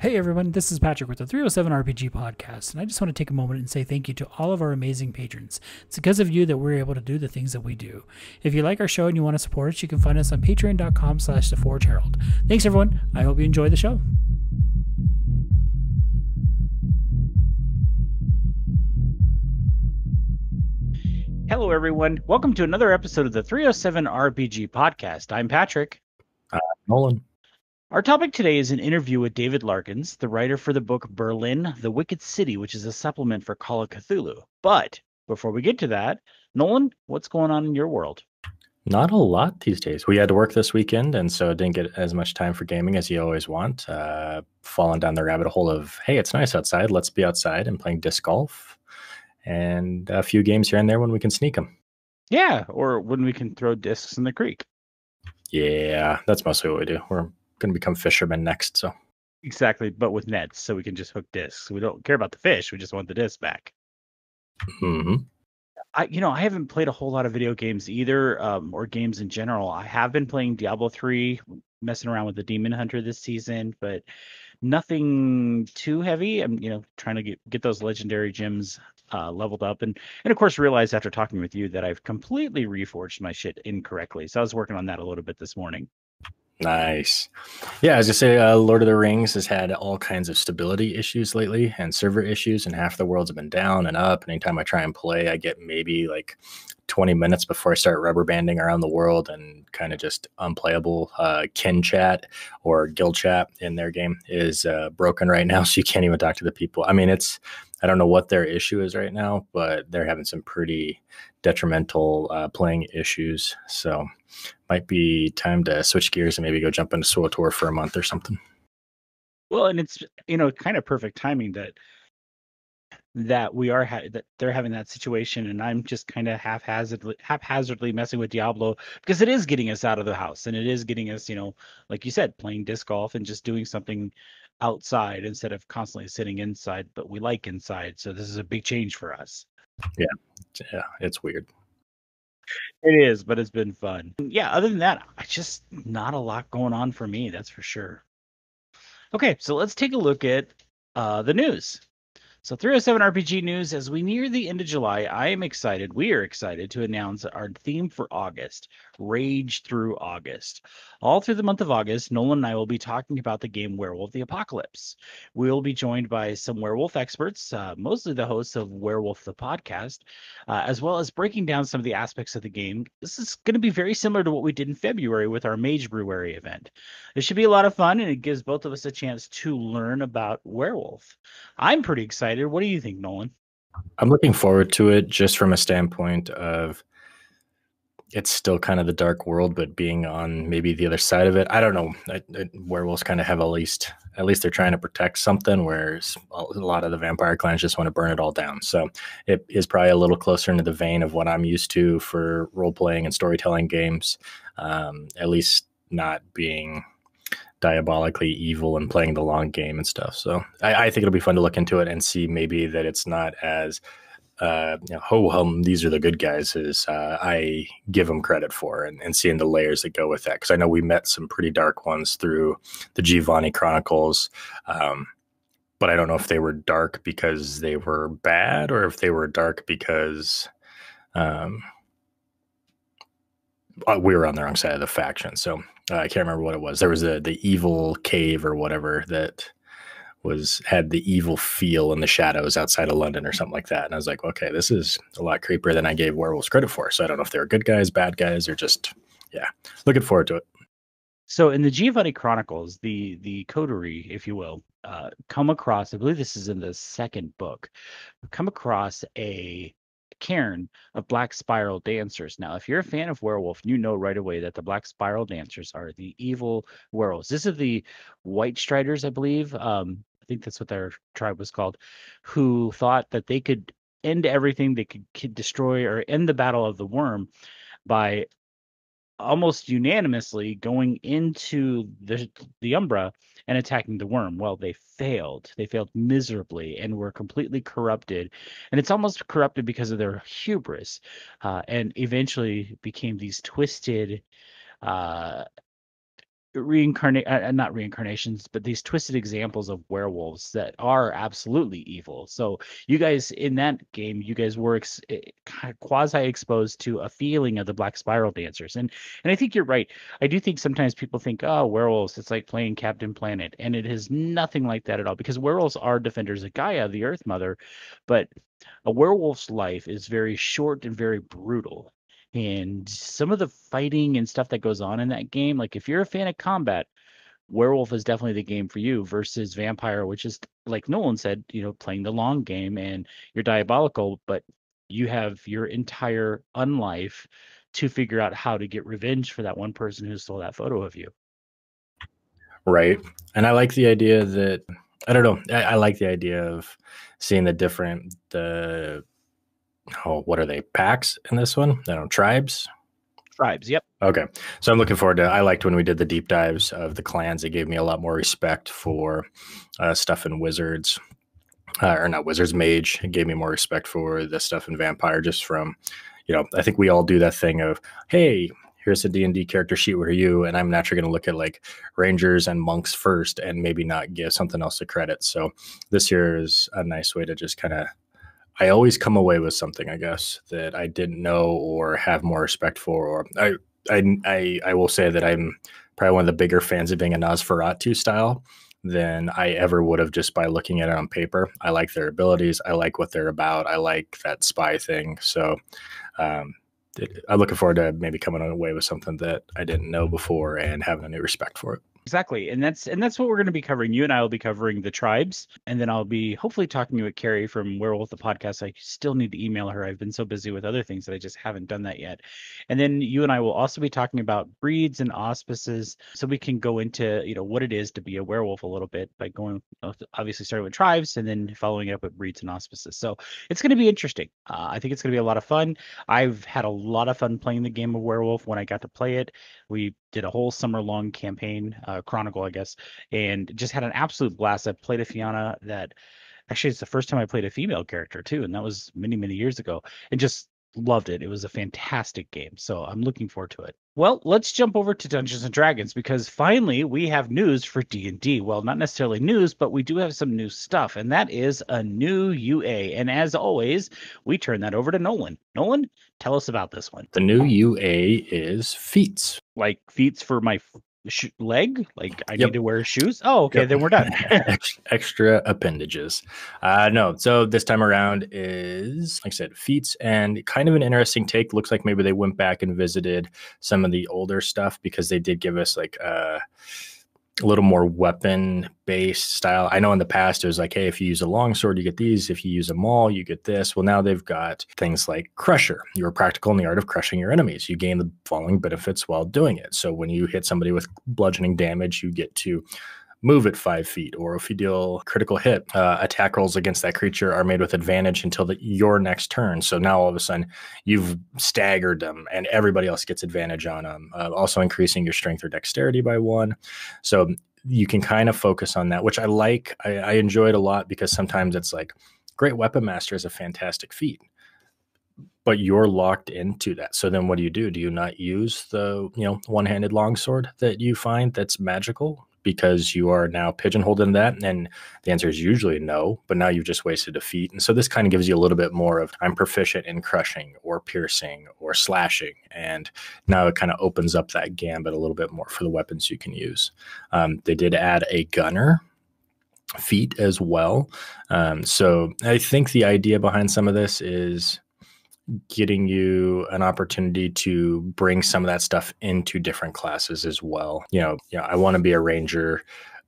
Hey everyone, this is Patrick with the 307 RPG podcast, and I just want to take a moment and say thank you to all of our amazing patrons. It's because of you that we're able to do the things that we do. If you like our show and you want to support us, you can find us on patreon.com slash the Forge Herald. Thanks everyone. I hope you enjoy the show. Hello everyone. Welcome to another episode of the 307 RPG podcast. I'm Patrick. Uh, Nolan. Our topic today is an interview with David Larkins, the writer for the book Berlin, the Wicked City, which is a supplement for Call of Cthulhu. But before we get to that, Nolan, what's going on in your world? Not a lot these days. We had to work this weekend, and so didn't get as much time for gaming as you always want. Uh, falling down the rabbit hole of, hey, it's nice outside. Let's be outside and playing disc golf, and a few games here and there when we can sneak them. Yeah, or when we can throw discs in the creek. Yeah, that's mostly what we do. We're going to become fishermen next. So exactly, but with nets, so we can just hook discs. We don't care about the fish. We just want the disc back. Mm-hmm. I, you know, I haven't played a whole lot of video games either, um, or games in general. I have been playing Diablo three, messing around with the Demon Hunter this season, but nothing too heavy. I'm, you know, trying to get get those legendary gems uh, leveled up, and and of course realized after talking with you that I've completely reforged my shit incorrectly. So I was working on that a little bit this morning. Nice. Yeah, as I say, uh, Lord of the Rings has had all kinds of stability issues lately and server issues, and half the worlds been down and up. And anytime I try and play, I get maybe like 20 minutes before I start rubber banding around the world and kind of just unplayable. Uh, Kin chat or guild chat in their game is uh, broken right now, so you can't even talk to the people. I mean, it's I don't know what their issue is right now, but they're having some pretty detrimental uh, playing issues. So might be time to switch gears and maybe go jump into SWTOR for a month or something. Well, and it's you know kind of perfect timing that that we are ha- that they're having that situation, and I'm just kind of haphazardly haphazardly messing with Diablo because it is getting us out of the house and it is getting us, you know, like you said, playing disc golf and just doing something outside instead of constantly sitting inside. But we like inside, so this is a big change for us. Yeah, yeah, it's weird. It is, but it's been fun. Yeah, other than that, I just not a lot going on for me, that's for sure. Okay, so let's take a look at uh, the news. So 307 RPG news as we near the end of July, I am excited. We are excited to announce our theme for August, Rage Through August. All through the month of August, Nolan and I will be talking about the game Werewolf the Apocalypse. We will be joined by some werewolf experts, uh, mostly the hosts of Werewolf the Podcast, uh, as well as breaking down some of the aspects of the game. This is going to be very similar to what we did in February with our Mage Brewery event. It should be a lot of fun, and it gives both of us a chance to learn about Werewolf. I'm pretty excited excited. What do you think, Nolan? I'm looking forward to it just from a standpoint of it's still kind of the dark world, but being on maybe the other side of it. I don't know. I, I, werewolves kind of have at least at least they're trying to protect something, whereas a lot of the vampire clans just want to burn it all down. So it is probably a little closer into the vein of what I'm used to for role playing and storytelling games. Um, at least not being diabolically evil and playing the long game and stuff. So I, I, think it'll be fun to look into it and see maybe that it's not as uh, you know, ho hum, these are the good guys as uh, I give them credit for, and, and seeing the layers that go with that. Because I know we met some pretty dark ones through the Giovanni Chronicles. Um, but I don't know if they were dark because they were bad or if they were dark because um, uh, we were on the wrong side of the faction. So uh, I can't remember what it was. There was the the evil cave or whatever that was had the evil feel in the shadows outside of London or something like that. And I was like, okay, this is a lot creepier than I gave werewolves credit for. So I don't know if they're good guys, bad guys, or just yeah. Looking forward to it. So in the Giovanni Chronicles, the the coterie, if you will, uh, come across. I believe this is in the second book. Come across a cairn of Black Spiral Dancers. Now, if you're a fan of Werewolf, you know right away that the Black Spiral Dancers are the evil werewolves. This is the White Striders, I believe. Um, think that's what their tribe was called, who thought that they could end everything, they could, could destroy or end the Battle of the Worm by almost unanimously going into the the Umbra and attacking the worm. Well, they failed. They failed miserably and were completely corrupted. And it's almost corrupted because of their hubris, uh, and eventually became these twisted. Uh, reincarnate uh, uh, not reincarnations but these twisted examples of werewolves that are absolutely evil. So you guys in that game you guys were ex- eh, quasi exposed to a feeling of the black spiral dancers. And and i think you're right. I do think sometimes people think oh werewolves it's like playing captain planet. And it is nothing like that at all because werewolves are defenders of gaia the earth mother but a werewolf's life is very short and very brutal and some of the fighting and stuff that goes on in that game like if you're a fan of combat werewolf is definitely the game for you versus vampire which is like nolan said you know playing the long game and you're diabolical but you have your entire unlife to figure out how to get revenge for that one person who stole that photo of you. Right. And i like the idea that i don't know i, I like the idea of seeing the different the oh, what are they? Packs in this one? I don't know, tribes. Tribes. Yep. Okay, so I'm looking forward to. I liked when we did the deep dives of the clans. It gave me a lot more respect for uh, stuff in wizards, uh, or not wizards, mage. It gave me more respect for the stuff in vampire, just from, you know, I think we all do that thing of, hey, here's a D&D character sheet what are you and i'm naturally going to look at like rangers and monks first and maybe not give something else a credit so this year is a nice way to just kind of I always come away with something, I guess, that I didn't know or have more respect for. Or I, I, I, I will say that I'm probably one of the bigger fans of being a Nosferatu style than I ever would have just by looking at it on paper. I like their abilities. I like what they're about. I like that spy thing. So um, I'm looking forward to maybe coming away with something that I didn't know before and having a new respect for it. Exactly. And that's and that's what we're going to be covering. You and I will be covering the tribes, and then I'll be hopefully talking with Carrie from Werewolf the podcast. I still need to email her. I've been so busy with other things that I just haven't done that yet. And then you and I will also be talking about breeds and auspices, so we can go into you know what it is to be a werewolf a little bit by going obviously starting with tribes and then following it up with breeds and auspices. So it's going to be interesting. Uh, I think it's going to be a lot of fun. I've had a lot of fun playing the game of Werewolf when I got to play it. We did a whole summer long campaign, uh, Chronicle, I guess, and just had an absolute blast. I played a Fianna that actually it's the first time I played a female character too, and that was many, many years ago. And just loved it. It was a fantastic game. So I'm looking forward to it. Well, let's jump over to Dungeons and Dragons because finally we have news for D&D. Well, not necessarily news, but we do have some new stuff and that is a new UA. And as always, we turn that over to Nolan. Nolan, tell us about this one. The new UA is feats. Like feats for my sh- leg? Like i yep. need to wear shoes? Oh okay yep. then we're done. Extra appendages. Uh no so this time around is like i said feats and kind of an interesting take. Looks like maybe they went back and visited some of the older stuff because they did give us like uh a little more weapon based style. I know in the past it was like, hey, if you use a longsword, you get these. If you use a maul, you get this. Well, now they've got things like Crusher. You are practical in the art of crushing your enemies. You gain the following benefits while doing it. So when you hit somebody with bludgeoning damage, you get to move at five feet, or if you deal critical hit, uh, attack rolls against that creature are made with advantage until the, your next turn. So now all of a sudden you've staggered them, and everybody else gets advantage on them. Uh, also increasing your strength or dexterity by one. So you can kind of focus on that, which I like. I, I enjoy it a lot because sometimes it's like, great weapon master is a fantastic feat but you're locked into that. So then what do you do? Do you not use the, you know, one-handed longsword that you find that's magical? Because you are now pigeonholed in that? And the answer is usually no, but now you've just wasted a feat. And so this kind of gives you a little bit more of I'm proficient in crushing or piercing or slashing. And now it kind of opens up that gambit a little bit more for the weapons you can use. Um, they did add a gunner feat as well. Um, so I think the idea behind some of this is getting you an opportunity to bring some of that stuff into different classes as well. You know, yeah, I want to be a ranger,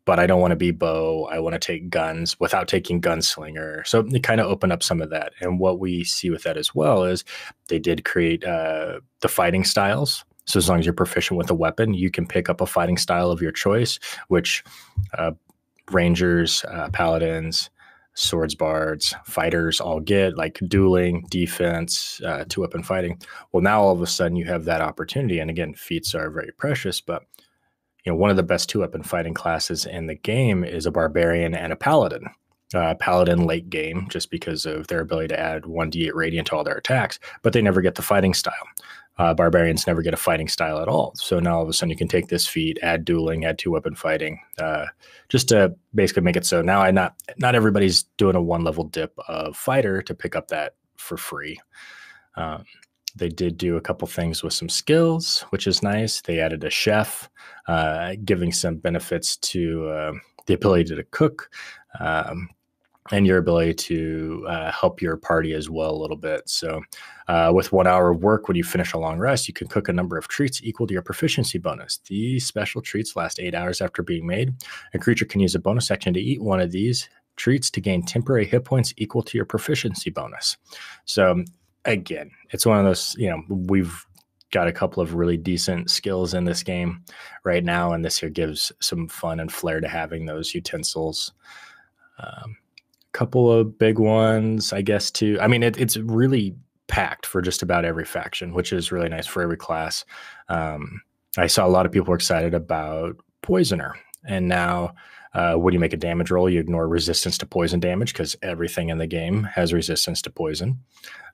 but I don't want to be bow. I want to take guns without taking gunslinger. So they kind of open up some of that. And what we see with that as well is they did create uh, the fighting styles. So as long as you're proficient with a weapon, you can pick up a fighting style of your choice, which uh, rangers, uh, paladins, swords bards fighters all get like dueling defense uh, two weapon fighting. Well now all of a sudden you have that opportunity and again feats are very precious but you know one of the best two weapon fighting classes in the game is a barbarian and a paladin. Uh, paladin late game just because of their ability to add 1d8 radiant to all their attacks but they never get the fighting style uh, barbarians never get a fighting style at all. So now all of a sudden you can take this feat, add dueling, add two weapon fighting, uh, just to basically make it so now I not not everybody's doing a one level dip of fighter to pick up that for free. Um, they did do a couple things with some skills, which is nice. They added a chef, uh, giving some benefits to uh, the ability to cook. Um, and your ability to uh, help your party as well a little bit. So, uh, with one hour of work, when you finish a long rest, you can cook a number of treats equal to your proficiency bonus. These special treats last eight hours after being made. A creature can use a bonus action to eat one of these treats to gain temporary hit points equal to your proficiency bonus. So, again, it's one of those, you know, we've got a couple of really decent skills in this game right now, and this here gives some fun and flair to having those utensils. Um, couple of big ones, I guess, too. I mean, it, it's really packed for just about every faction, which is really nice for every class. Um, I saw a lot of people were excited about Poisoner, and now uh, when you make a damage roll, you ignore resistance to poison damage because everything in the game has resistance to poison.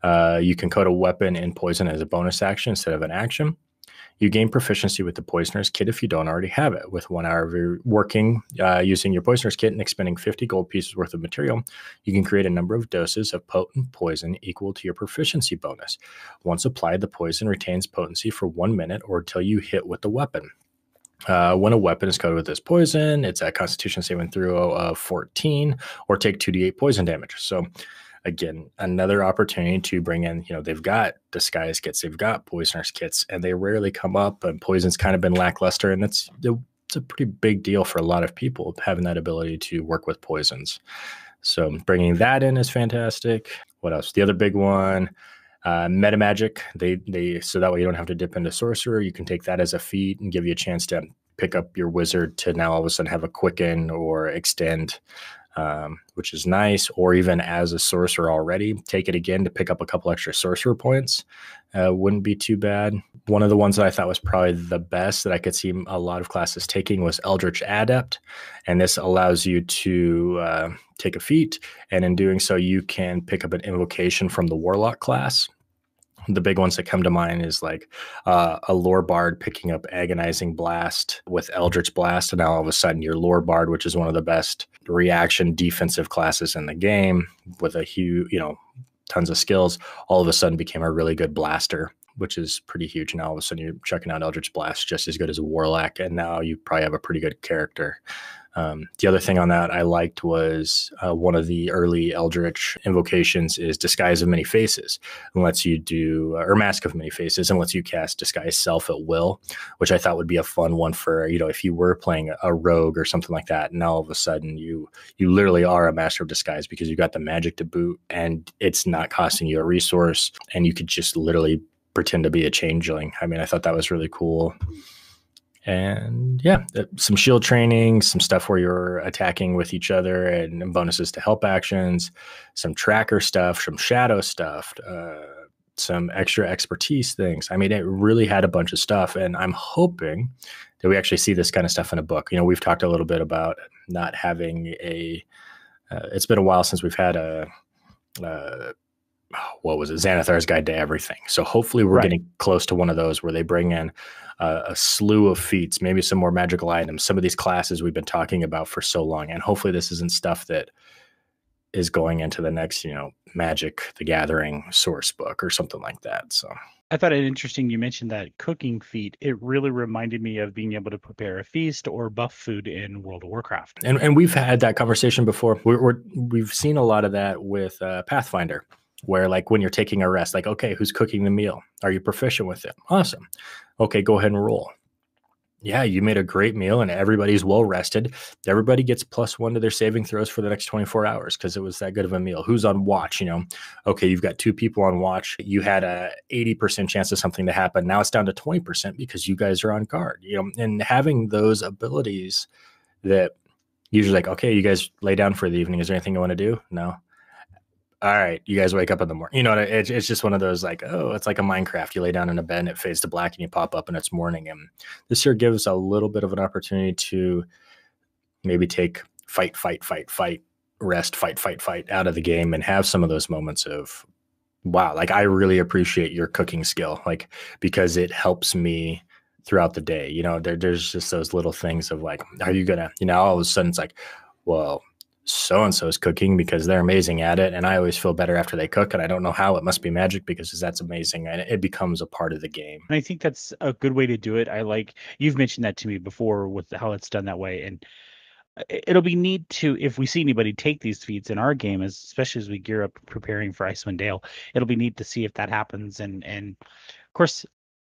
Uh, you can code a weapon in poison as a bonus action instead of an action. You gain proficiency with the Poisoner's Kit if you don't already have it. With one hour of your working uh, using your Poisoner's Kit and expending 50 gold pieces worth of material, you can create a number of doses of potent poison equal to your proficiency bonus. Once applied, the poison retains potency for one minute or until you hit with the weapon. Uh, when a weapon is coated with this poison, it's a Constitution saving throw of 14 or take 2d8 poison damage. So again, another opportunity to bring in, you know, they've got disguise kits, they've got poisoners kits, and they rarely come up. And poison's kind of been lackluster, and it's it's a pretty big deal for a lot of people having that ability to work with poisons. So bringing that in is fantastic. What else? The other big one, uh, meta magic. They they so that way you don't have to dip into sorcerer. You can take that as a feat and give you a chance to pick up your wizard to now all of a sudden have a quicken or extend um, which is nice. Or even as a sorcerer already, take it again to pick up a couple extra sorcerer points. Uh, wouldn't be too bad. One of the ones that I thought was probably the best that I could see a lot of classes taking was Eldritch Adept. And this allows you to uh, take a feat. And in doing so, you can pick up an invocation from the Warlock class the big ones that come to mind is like uh, a lore bard picking up agonizing blast with eldritch blast and now all of a sudden your lore bard which is one of the best reaction defensive classes in the game with a huge you know tons of skills all of a sudden became a really good blaster which is pretty huge now all of a sudden you're checking out eldritch blast just as good as a warlock and now you probably have a pretty good character um, the other thing on that I liked was uh, one of the early Eldritch invocations is Disguise of Many Faces, and lets you do or Mask of Many Faces, and lets you cast Disguise Self at will, which I thought would be a fun one for you know if you were playing a rogue or something like that. And all of a sudden you you literally are a master of disguise because you got the magic to boot, and it's not costing you a resource, and you could just literally pretend to be a changeling. I mean, I thought that was really cool and yeah, uh, some shield training, some stuff where you're attacking with each other, and bonuses to help actions, some tracker stuff, some shadow stuff, uh, some extra expertise things. I mean, it really had a bunch of stuff, and I'm hoping that we actually see this kind of stuff in a book. You know, we've talked a little bit about not having a. Uh, it's been a while since we've had a. Uh, what was it? Xanathar's Guide to Everything. So hopefully we're right. getting close to one of those where they bring in uh, a slew of feats, maybe some more magical items, some of these classes we've been talking about for so long. And hopefully, this isn't stuff that is going into the next, you know, Magic the Gathering source book or something like that. So. I thought it interesting you mentioned that cooking feat. It really reminded me of being able to prepare a feast or buff food in World of Warcraft. And and we've had that conversation before. We're, we have seen a lot of that with uh, Pathfinder where like when you're taking a rest like okay who's cooking the meal? Are you proficient with it? Awesome. Okay go ahead and roll. Yeah you made a great meal and everybody's well rested. Everybody gets plus one to their saving throws for the next 24 hours because it was that good of a meal. Who's on watch you know? Okay you've got two people on watch. You had a 80% chance of something to happen. Now it's down to 20% because you guys are on guard you know? And having those abilities that usually like okay you guys lay down for the evening. Is there anything you want to do? No all right, you guys wake up in the morning. You know, it's, it's just one of those like, oh, it's like a Minecraft. You lay down in a bed and it fades to black and you pop up and it's morning. And this year gives a little bit of an opportunity to maybe take fight, fight, fight, fight, rest, fight, fight, fight out of the game and have some of those moments of wow, like I really appreciate your cooking skill, like because it helps me throughout the day. You know, there, there's just those little things of like, are you gonna, you know, all of a sudden it's like, well, so and so is cooking because they're amazing at it, and I always feel better after they cook, and I don't know how. It must be magic because that's amazing, and it becomes a part of the game. And I think that's a good way to do it. I like you've mentioned that to me before with how it's done that way, and uh, it'll be neat to if we see anybody take these feats in our game, especially as we gear up preparing for Icewind Dale. It'll be neat to see if that happens, and and of course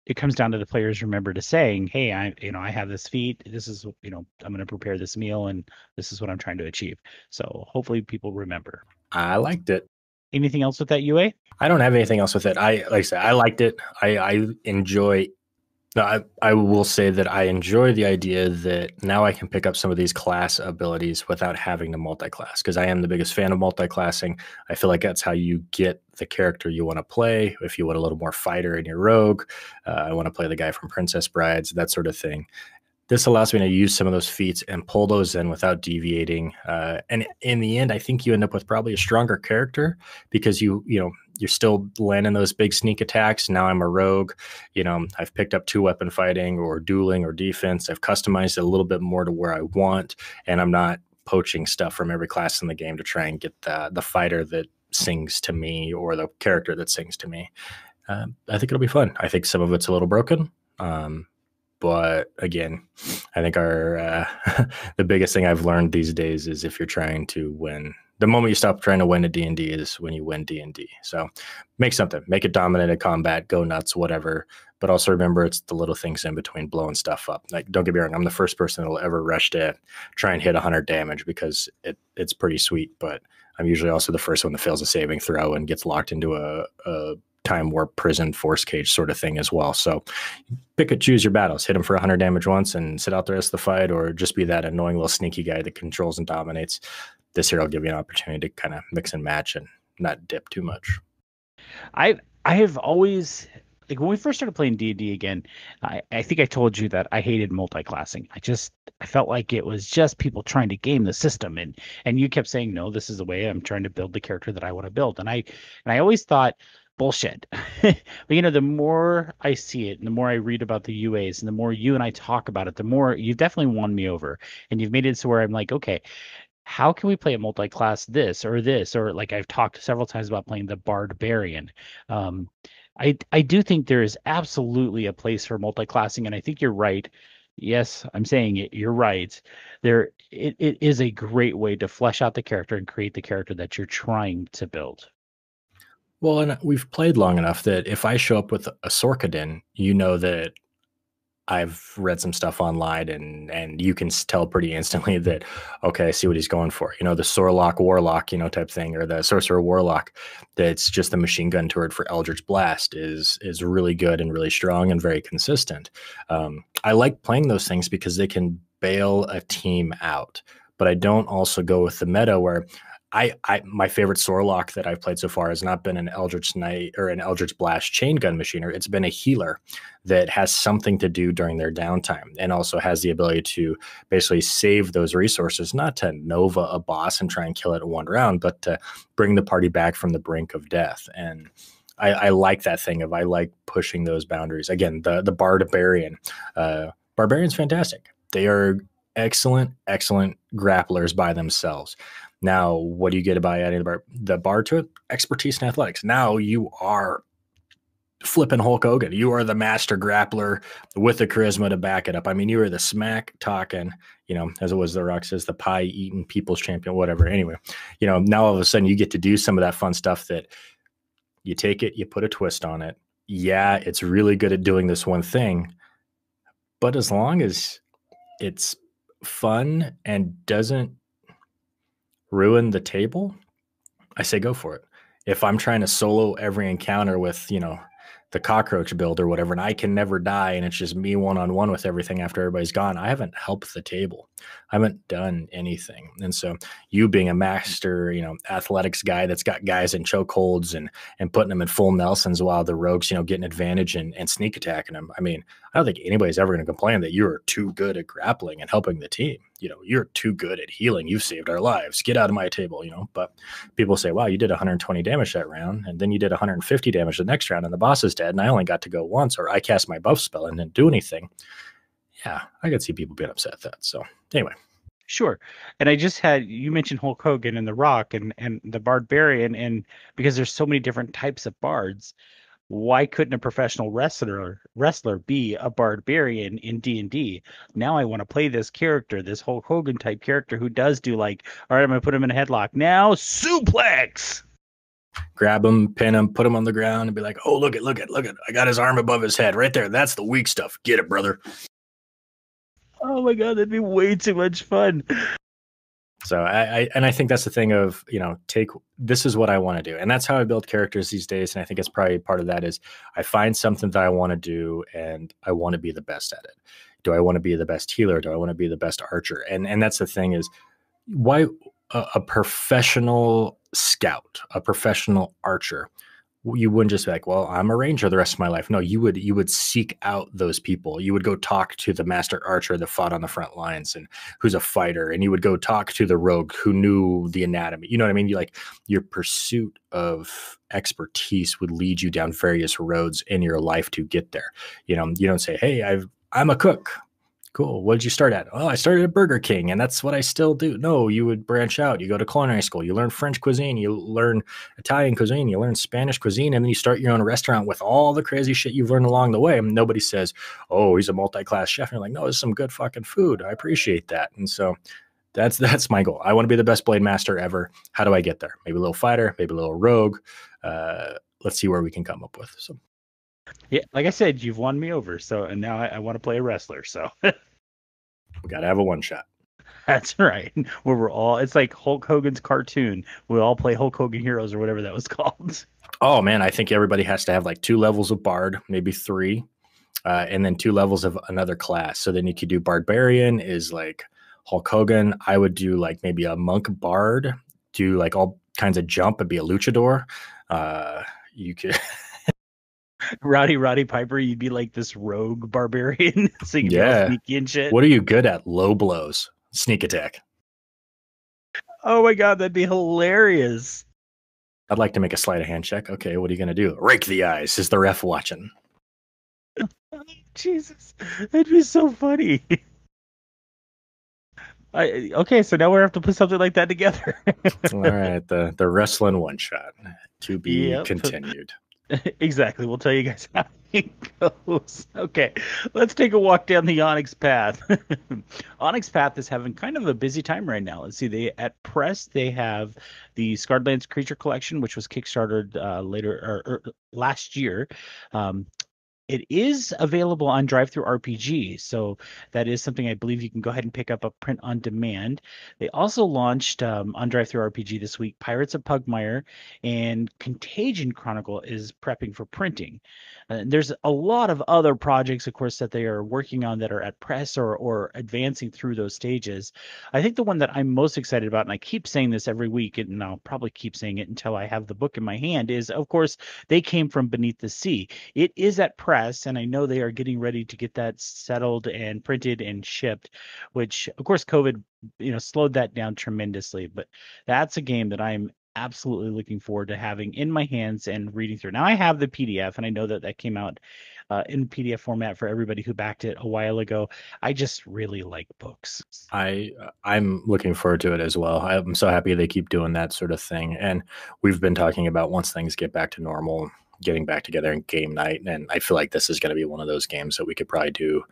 it comes down to the players remember to saying, "Hey, I you know I have this feat. This is you know I'm going to prepare this meal, and this is what I'm trying to achieve." So hopefully people remember. I liked it. Anything else with that UA? I don't have anything else with it. I like I said, I liked it. I I enjoy I, I will say that I enjoy the idea that now I can pick up some of these class abilities without having to multi-class because I am the biggest fan of multi-classing. I feel like that's how you get the character you want to play. If you want a little more fighter in your rogue, uh, I want to play the guy from Princess Brides, that sort of thing this allows me to use some of those feats and pull those in without deviating. Uh, and in the end, I think you end up with probably a stronger character because you, you know, you're still landing those big sneak attacks. Now I'm a rogue. You know, I've picked up two weapon fighting or dueling or defense. I've customized it a little bit more to where I want, and I'm not poaching stuff from every class in the game to try and get the the fighter that sings to me or the character that sings to me. Uh, I think it'll be fun. I think some of it's a little broken. Um, but again, I think our uh, the biggest thing I've learned these days is if you're trying to win, the moment you stop trying to win a D&D is when you win D&D. So make something, make it dominant in combat, go nuts, whatever. But also remember, it's the little things in between blowing stuff up. Like, don't get me wrong, I'm the first person that'll ever rush to try and hit 100 damage because it it's pretty sweet. But I'm usually also the first one that fails a saving throw and gets locked into a, a time warp prison force cage sort of thing as well. So pick and choose your battles. Hit him for 100 damage once and sit out the rest of the fight, or just be that annoying little sneaky guy that controls and dominates. This here will give you an opportunity to kind of mix and match and not dip too much. I I have always like when we first started playing D&D again, I, I think I told you that I hated multi-classing. I just I felt like it was just people trying to game the system and and you kept saying no, this is the way I'm trying to build the character that I want to build. And I and I always thought bullshit. but you know, the more I see it and the more I read about the UAs and the more you and I talk about it, the more you've definitely won me over. And you've made it so where I'm like, okay, how can we play a multi-class this or this? Or like I've talked several times about playing the Barbarian. Um, I I do think there is absolutely a place for multi-classing, and I think you're right. Yes, I'm saying it. You're right. There, it, it is a great way to flesh out the character and create the character that you're trying to build. Well, and we've played long enough that if I show up with a Sorkadin, you know that I've read some stuff online and and you can tell pretty instantly that okay, I see what he's going for. You know, the Sorlock Warlock, you know, type thing, or the Sorcerer Warlock that's just a machine gun turret for Eldritch Blast is is really good and really strong and very consistent. Um, I like playing those things because they can bail a team out, but I don't also go with the meta where I, I my favorite Sorlock that I've played so far has not been an Eldritch Knight or an Eldritch Blast chain gun machiner. It's been a healer that has something to do during their downtime and also has the ability to basically save those resources, not to Nova a boss and try and kill it in one round, but to bring the party back from the brink of death. And I, I like that thing of I like pushing those boundaries. Again, the the Barbarian, uh, Barbarian's fantastic. They are excellent, excellent grapplers by themselves. Now, what do you get by adding the bar, the bar to it? Expertise in athletics. Now you are flipping Hulk Hogan. You are the master grappler with the charisma to back it up. I mean, you are the smack talking, you know, as it was the Rock says, the pie eating people's champion, whatever. Anyway, you know, now all of a sudden you get to do some of that fun stuff that you take it, you put a twist on it. Yeah, it's really good at doing this one thing. But as long as it's fun and doesn't ruin the table, I say go for it. If I'm trying to solo every encounter with, you know, the cockroach build or whatever, and I can never die, and it's just me one on one with everything after everybody's gone, I haven't helped the table. I haven't done anything. And so, you being a master, you know, athletics guy that's got guys in chokeholds and and putting them in full Nelsons while the rogues, you know, getting advantage and, and sneak attacking them. I mean, I don't think anybody's ever going to complain that you are too good at grappling and helping the team. you know, you're too good at healing. You've saved our lives. Get out of my table, you know. But people say, wow, you did 120 damage that round, and then you did 150 damage the next round, and the boss is dead, and I only got to go once, or I cast my buff spell and didn't do anything. Yeah, I could see people being upset at that. So anyway. Sure. And I just had you mentioned Hulk Hogan and The Rock and and the Barbarian and because there's so many different types of bards, why couldn't a professional wrestler wrestler be a barbarian in D&D? Now I want to play this character, this Hulk Hogan type character who does do like, all right, I'm going to put him in a headlock. Now suplex. Grab him, pin him, put him on the ground and be like, "Oh, look it, look it, look it. I got his arm above his head right there. That's the weak stuff. Get it, brother." Oh my god, that'd be way too much fun. So I, I, and I think that's the thing of you know take this is what I want to do, and that's how I build characters these days. And I think it's probably part of that is I find something that I want to do, and I want to be the best at it. Do I want to be the best healer? Do I want to be the best archer? And and that's the thing is why a, a professional scout, a professional archer you wouldn't just be like, well, I'm a ranger the rest of my life. No, you would you would seek out those people. You would go talk to the master archer that fought on the front lines and who's a fighter, and you would go talk to the rogue who knew the anatomy. You know what I mean? You like your pursuit of expertise would lead you down various roads in your life to get there. You know, you don't say, hey, I've I'm a cook cool. What did you start at? Oh, I started at Burger King, and that's what I still do. No, you would branch out. You go to culinary school. You learn French cuisine. You learn Italian cuisine. You learn Spanish cuisine, and then you start your own restaurant with all the crazy shit you've learned along the way. And nobody says, "Oh, he's a multi-class chef." And you're like, "No, is some good fucking food. I appreciate that." And so. That's that's my goal. I want to be the best blade master ever. How do I get there? Maybe a little fighter, maybe a little rogue. Uh, let's see where we can come up with. So yeah, like I said, you've won me over. So, and now I, I want to play a wrestler. So, we got to have a one shot. That's right. Where we're all, it's like Hulk Hogan's cartoon. We all play Hulk Hogan Heroes or whatever that was called. Oh, man. I think everybody has to have like two levels of Bard, maybe three, uh, and then two levels of another class. So then you could do Barbarian, is like Hulk Hogan. I would do like maybe a Monk Bard, do like all kinds of jump and be a luchador. Uh, you could. Rowdy Roddy Piper, you'd be like this rogue barbarian, so you yeah. sneaky and shit. What are you good at? Low blows, sneak attack. Oh my god, that'd be hilarious. I'd like to make a sleight of hand check. Okay, what are you gonna do? Rake the eyes. Is the ref watching? Jesus, that'd be so funny. I, okay, so now we have to put something like that together. All right, the the wrestling one shot to be yep. continued. exactly. We'll tell you guys how it goes. Okay, let's take a walk down the Onyx Path. Onyx Path is having kind of a busy time right now. Let's see. They at press they have the Scarred Lands Creature Collection, which was kickstarted uh, later or, or, last year. Um, it is available on DriveThruRPG so that is something i believe you can go ahead and pick up a print on demand. They also launched um, on DriveThruRPG this week pirates of pugmire and contagion chronicle is prepping for printing. Uh, there's a lot of other projects of course that they are working on that are at press or, or advancing through those stages. I think the one that i'm most excited about and i keep saying this every week and i'll probably keep saying it until i have the book in my hand is of course they came from beneath the sea. It is at press press, and I know they are getting ready to get that settled and printed and shipped. Which, of course, COVID you know slowed that down tremendously. But that's a game that I'm absolutely looking forward to having in my hands and reading through. Now I have the PDF, and I know that that came out uh, in PDF format for everybody who backed it a while ago. I just really like books. I I'm looking forward to it as well. I'm so happy they keep doing that sort of thing, and we've been talking about once things get back to normal getting back together and game night. And I feel like this is going to be one of those games that we could probably do,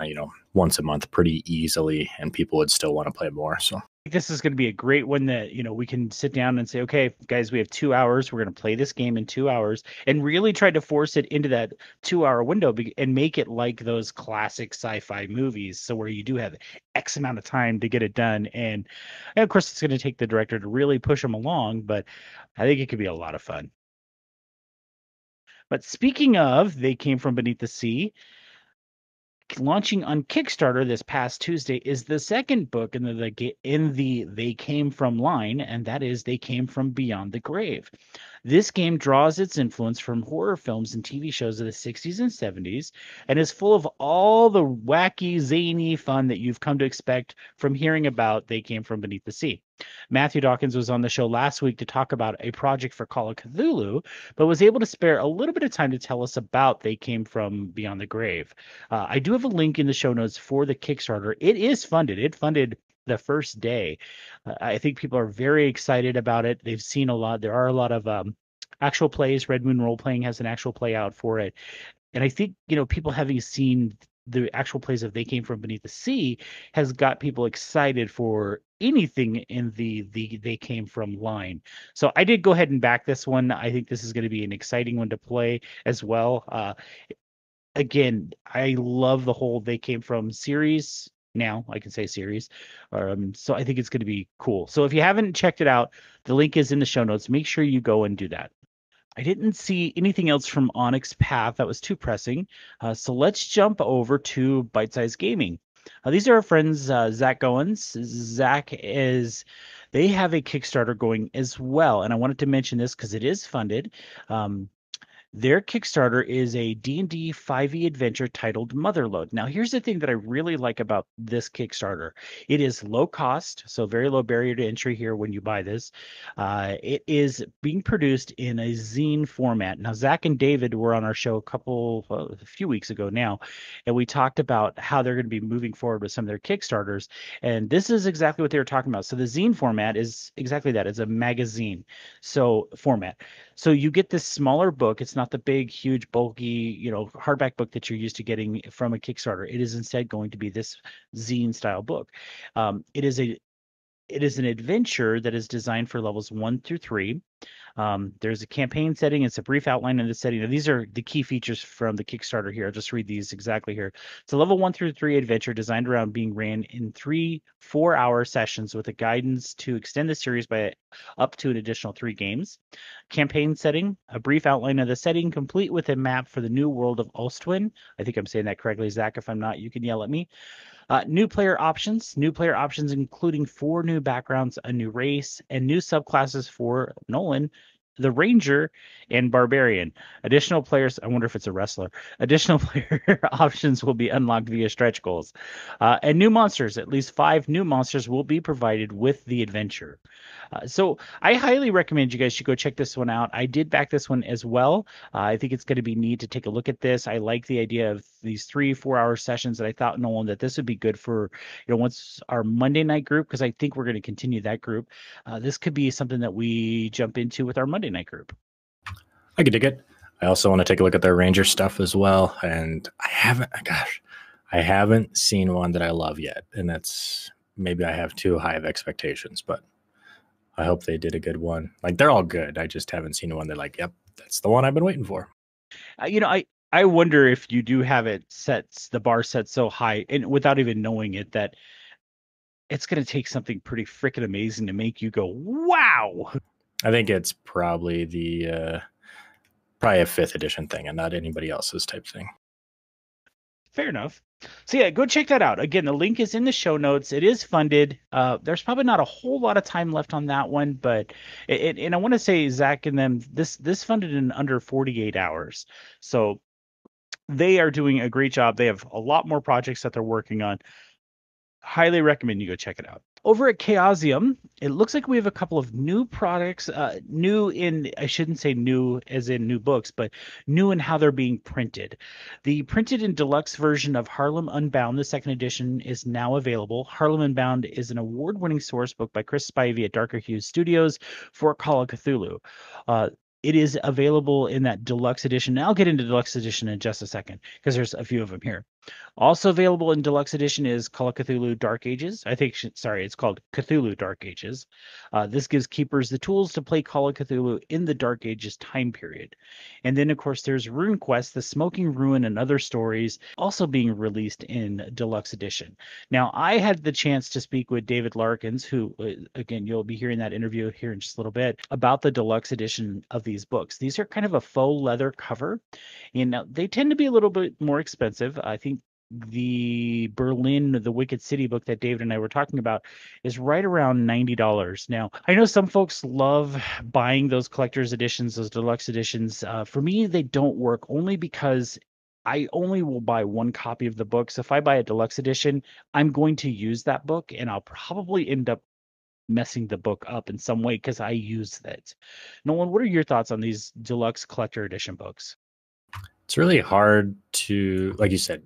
uh, you know, once a month pretty easily, and people would still want to play more. So this is going to be a great one that you know we can sit down and say okay guys we have two hours we're going to play this game in two hours and really try to force it into that two hour window and make it like those classic sci-fi movies so where you do have x amount of time to get it done and, and of course it's going to take the director to really push them along but i think it could be a lot of fun but speaking of, they came from beneath the sea. Launching on Kickstarter this past Tuesday is the second book in the in the They Came From line, and that is They Came From Beyond the Grave. This game draws its influence from horror films and TV shows of the 60s and 70s and is full of all the wacky, zany fun that you've come to expect from hearing about They Came From Beneath the Sea. Matthew Dawkins was on the show last week to talk about a project for Call of Cthulhu, but was able to spare a little bit of time to tell us about They Came From Beyond the Grave. Uh, I do have a link in the show notes for the Kickstarter. It is funded. It funded the first day. Uh, I think people are very excited about it. They've seen a lot. There are a lot of um, actual plays. Red Moon Role Playing has an actual play out for it, and I think you know people having seen the actual plays of They Came From Beneath the Sea has got people excited for anything in the the They Came From line. So I did go ahead and back this one. I think this is going to be an exciting one to play as well. Uh, again, I love the whole They Came From series now i can say series. Um, so i think it's going to be cool. So if you haven't checked it out the link is in the show notes. Make sure you go and do that. I didn't see anything else from onyx path that was too pressing. Uh, so let's jump over to bite size gaming. Uh, these are our friends uh, zach goins. Zach is they have a kickstarter going as well and i wanted to mention this because it is funded. Um, their Kickstarter is a D&D 5e adventure titled Motherlode. Now, here's the thing that I really like about this Kickstarter. It is low cost, so very low barrier to entry here when you buy this. Uh, it is being produced in a zine format. Now, Zach and David were on our show a couple, a few weeks ago now, and we talked about how they're going to be moving forward with some of their Kickstarters. And this is exactly what they were talking about. So the zine format is exactly that. It's a magazine so format. So you get this smaller book. It's not the big, huge, bulky, you know, hardback book that you're used to getting from a Kickstarter. It is instead going to be this zine style book. Um, it is a it is an adventure that is designed for levels one through three. Um, there's a campaign setting. It's a brief outline of the setting. Now, these are the key features from the Kickstarter here. I'll just read these exactly here. It's a level one through three adventure designed around being ran in three four hour sessions with a guidance to extend the series by up to an additional three games. Campaign setting, a brief outline of the setting, complete with a map for the new world of Ulstwin. I think I'm saying that correctly, Zach. If I'm not, you can yell at me. Uh, new player options, new player options including four new backgrounds, a new race, and new subclasses for Nolan, the Ranger, and Barbarian. Additional players, I wonder if it's a wrestler. Additional player options will be unlocked via stretch goals. Uh, and new monsters, at least five new monsters will be provided with the adventure. Uh, so I highly recommend you guys should go check this one out. I did back this one as well. Uh, I think it's going to be neat to take a look at this. I like the idea of these three, four hour sessions that I thought, Nolan, that this would be good for, you know, once our Monday night group, because I think we're going to continue that group. Uh, this could be something that we jump into with our Monday night group. I could dig it. I also want to take a look at their Ranger stuff as well. And I haven't, gosh, I haven't seen one that I love yet. And that's maybe I have too high of expectations, but I hope they did a good one. Like they're all good. I just haven't seen one. They're like, yep, that's the one I've been waiting for. Uh, you know, I I wonder if you do have it sets the bar set so high, and without even knowing it, that it's going to take something pretty freaking amazing to make you go, wow. I think it's probably the uh, probably a fifth edition thing, and not anybody else's type thing. Fair enough. So yeah, go check that out. Again, the link is in the show notes. It is funded. Uh, there's probably not a whole lot of time left on that one, but it, it, and I want to say Zach and them this this funded in under 48 hours. So they are doing a great job. They have a lot more projects that they're working on. Highly recommend you go check it out over at Chaosium, it looks like we have a couple of new products, uh, new in, I shouldn't say new as in new books, but new in how they're being printed. The printed and deluxe version of Harlem Unbound, the second edition, is now available. Harlem Unbound is an award winning source book by Chris Spivey at Darker Hues Studios for Call of Cthulhu. Uh, it is available in that deluxe edition. I'll get into deluxe edition in just a second because there's a few of them here. Also available in deluxe edition is Call of Cthulhu Dark Ages. I think, sorry, it's called Cthulhu Dark Ages. Uh, this gives keepers the tools to play Call of Cthulhu in the Dark Ages time period. And then, of course, there's Rune Quest, The Smoking Ruin, and Other Stories, also being released in deluxe edition. Now, I had the chance to speak with David Larkins, who, uh, again, you'll be hearing that interview here in just a little bit, about the deluxe edition of these books. These are kind of a faux leather cover, and they tend to be a little bit more expensive. I think the Berlin, the Wicked City book that David and I were talking about is right around $90. Now, I know some folks love buying those collector's editions, those deluxe editions. Uh, for me, they don't work only because I only will buy one copy of the book. So if I buy a deluxe edition, I'm going to use that book and I'll probably end up messing the book up in some way because I use it. Nolan, what are your thoughts on these deluxe collector edition books? It's really hard to, like you said,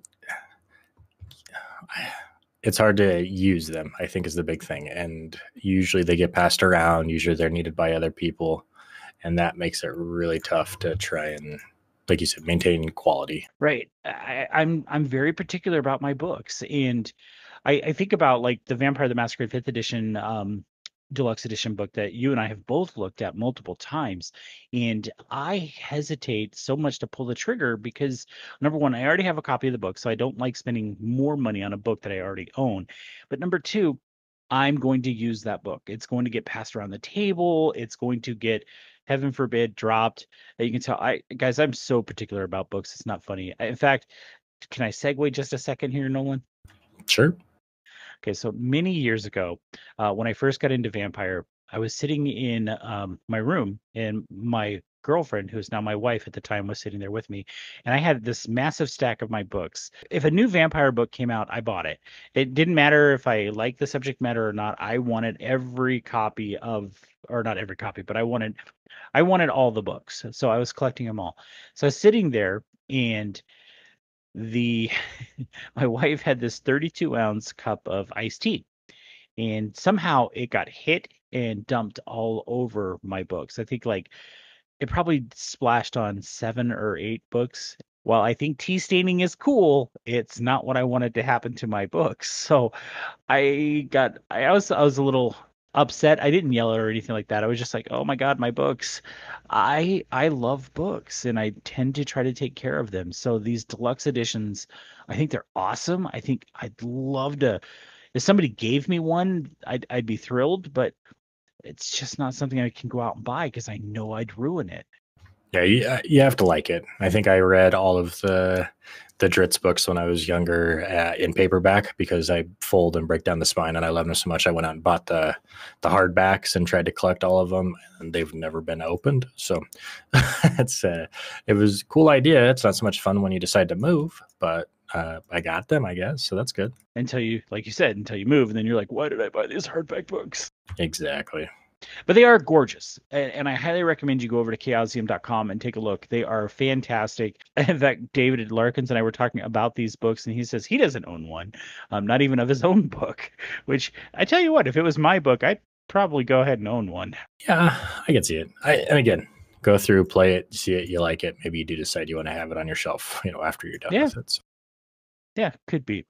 it's hard to use them, I think is the big thing. And usually they get passed around, usually they're needed by other people. And that makes it really tough to try and like you said, maintain quality. Right. I, I'm I'm very particular about my books. And I, I think about like the Vampire the Masquerade Fifth Edition um, deluxe edition book that you and I have both looked at multiple times. And I hesitate so much to pull the trigger because number one, I already have a copy of the book, so I don't like spending more money on a book that I already own. But number two, I'm going to use that book. It's going to get passed around the table. It's going to get, heaven forbid, dropped. Uh, you can tell, I guys, I'm so particular about books. It's not funny. In fact, can I segue just a second here, Nolan? Sure. Okay, so many years ago, uh, when I first got into Vampire, I was sitting in um, my room, and my girlfriend, who is now my wife at the time, was sitting there with me, and I had this massive stack of my books. If a new vampire book came out, I bought it. It didn't matter if I liked the subject matter or not. I wanted every copy of, or not every copy, but I wanted, I wanted all the books. So I was collecting them all. So I was sitting there, and the my wife had this 32 ounce cup of iced tea and somehow it got hit and dumped all over my books. I think like it probably splashed on seven or eight books. While i think tea staining is cool it's not what i wanted to happen to my books. So i got i was i was a little upset. I didn't yell or anything like that. I was just like, "Oh my god, my books." I I love books and I tend to try to take care of them. So these deluxe editions, I think they're awesome. I think I'd love to if somebody gave me one, I'd I'd be thrilled, but it's just not something I can go out and buy because I know I'd ruin it. Yeah, you, uh, you have to like it. I think I read all of the the Drizzt books when I was younger uh, in paperback because I fold and break down the spine, and I love them so much. I went out and bought the the hardbacks and tried to collect all of them, and they've never been opened. So it's uh, it was a cool idea. It's not so much fun when you decide to move, but uh, I got them, I guess. So that's good. Until you, like you said, until you move, and then you're like, why did I buy these hardback books? Exactly but they are gorgeous and, and, i highly recommend you go over to chaosium.com and take a look. They are fantastic. In fact david larkins and i were talking about these books and he says he doesn't own one um, not even of his own book which i tell you what if it was my book i'd probably go ahead and own one. Yeah i can see it. I, and again go through play it see it you like it. Maybe you do decide you want to have it on your shelf you know after you're done yeah. with it so. yeah could be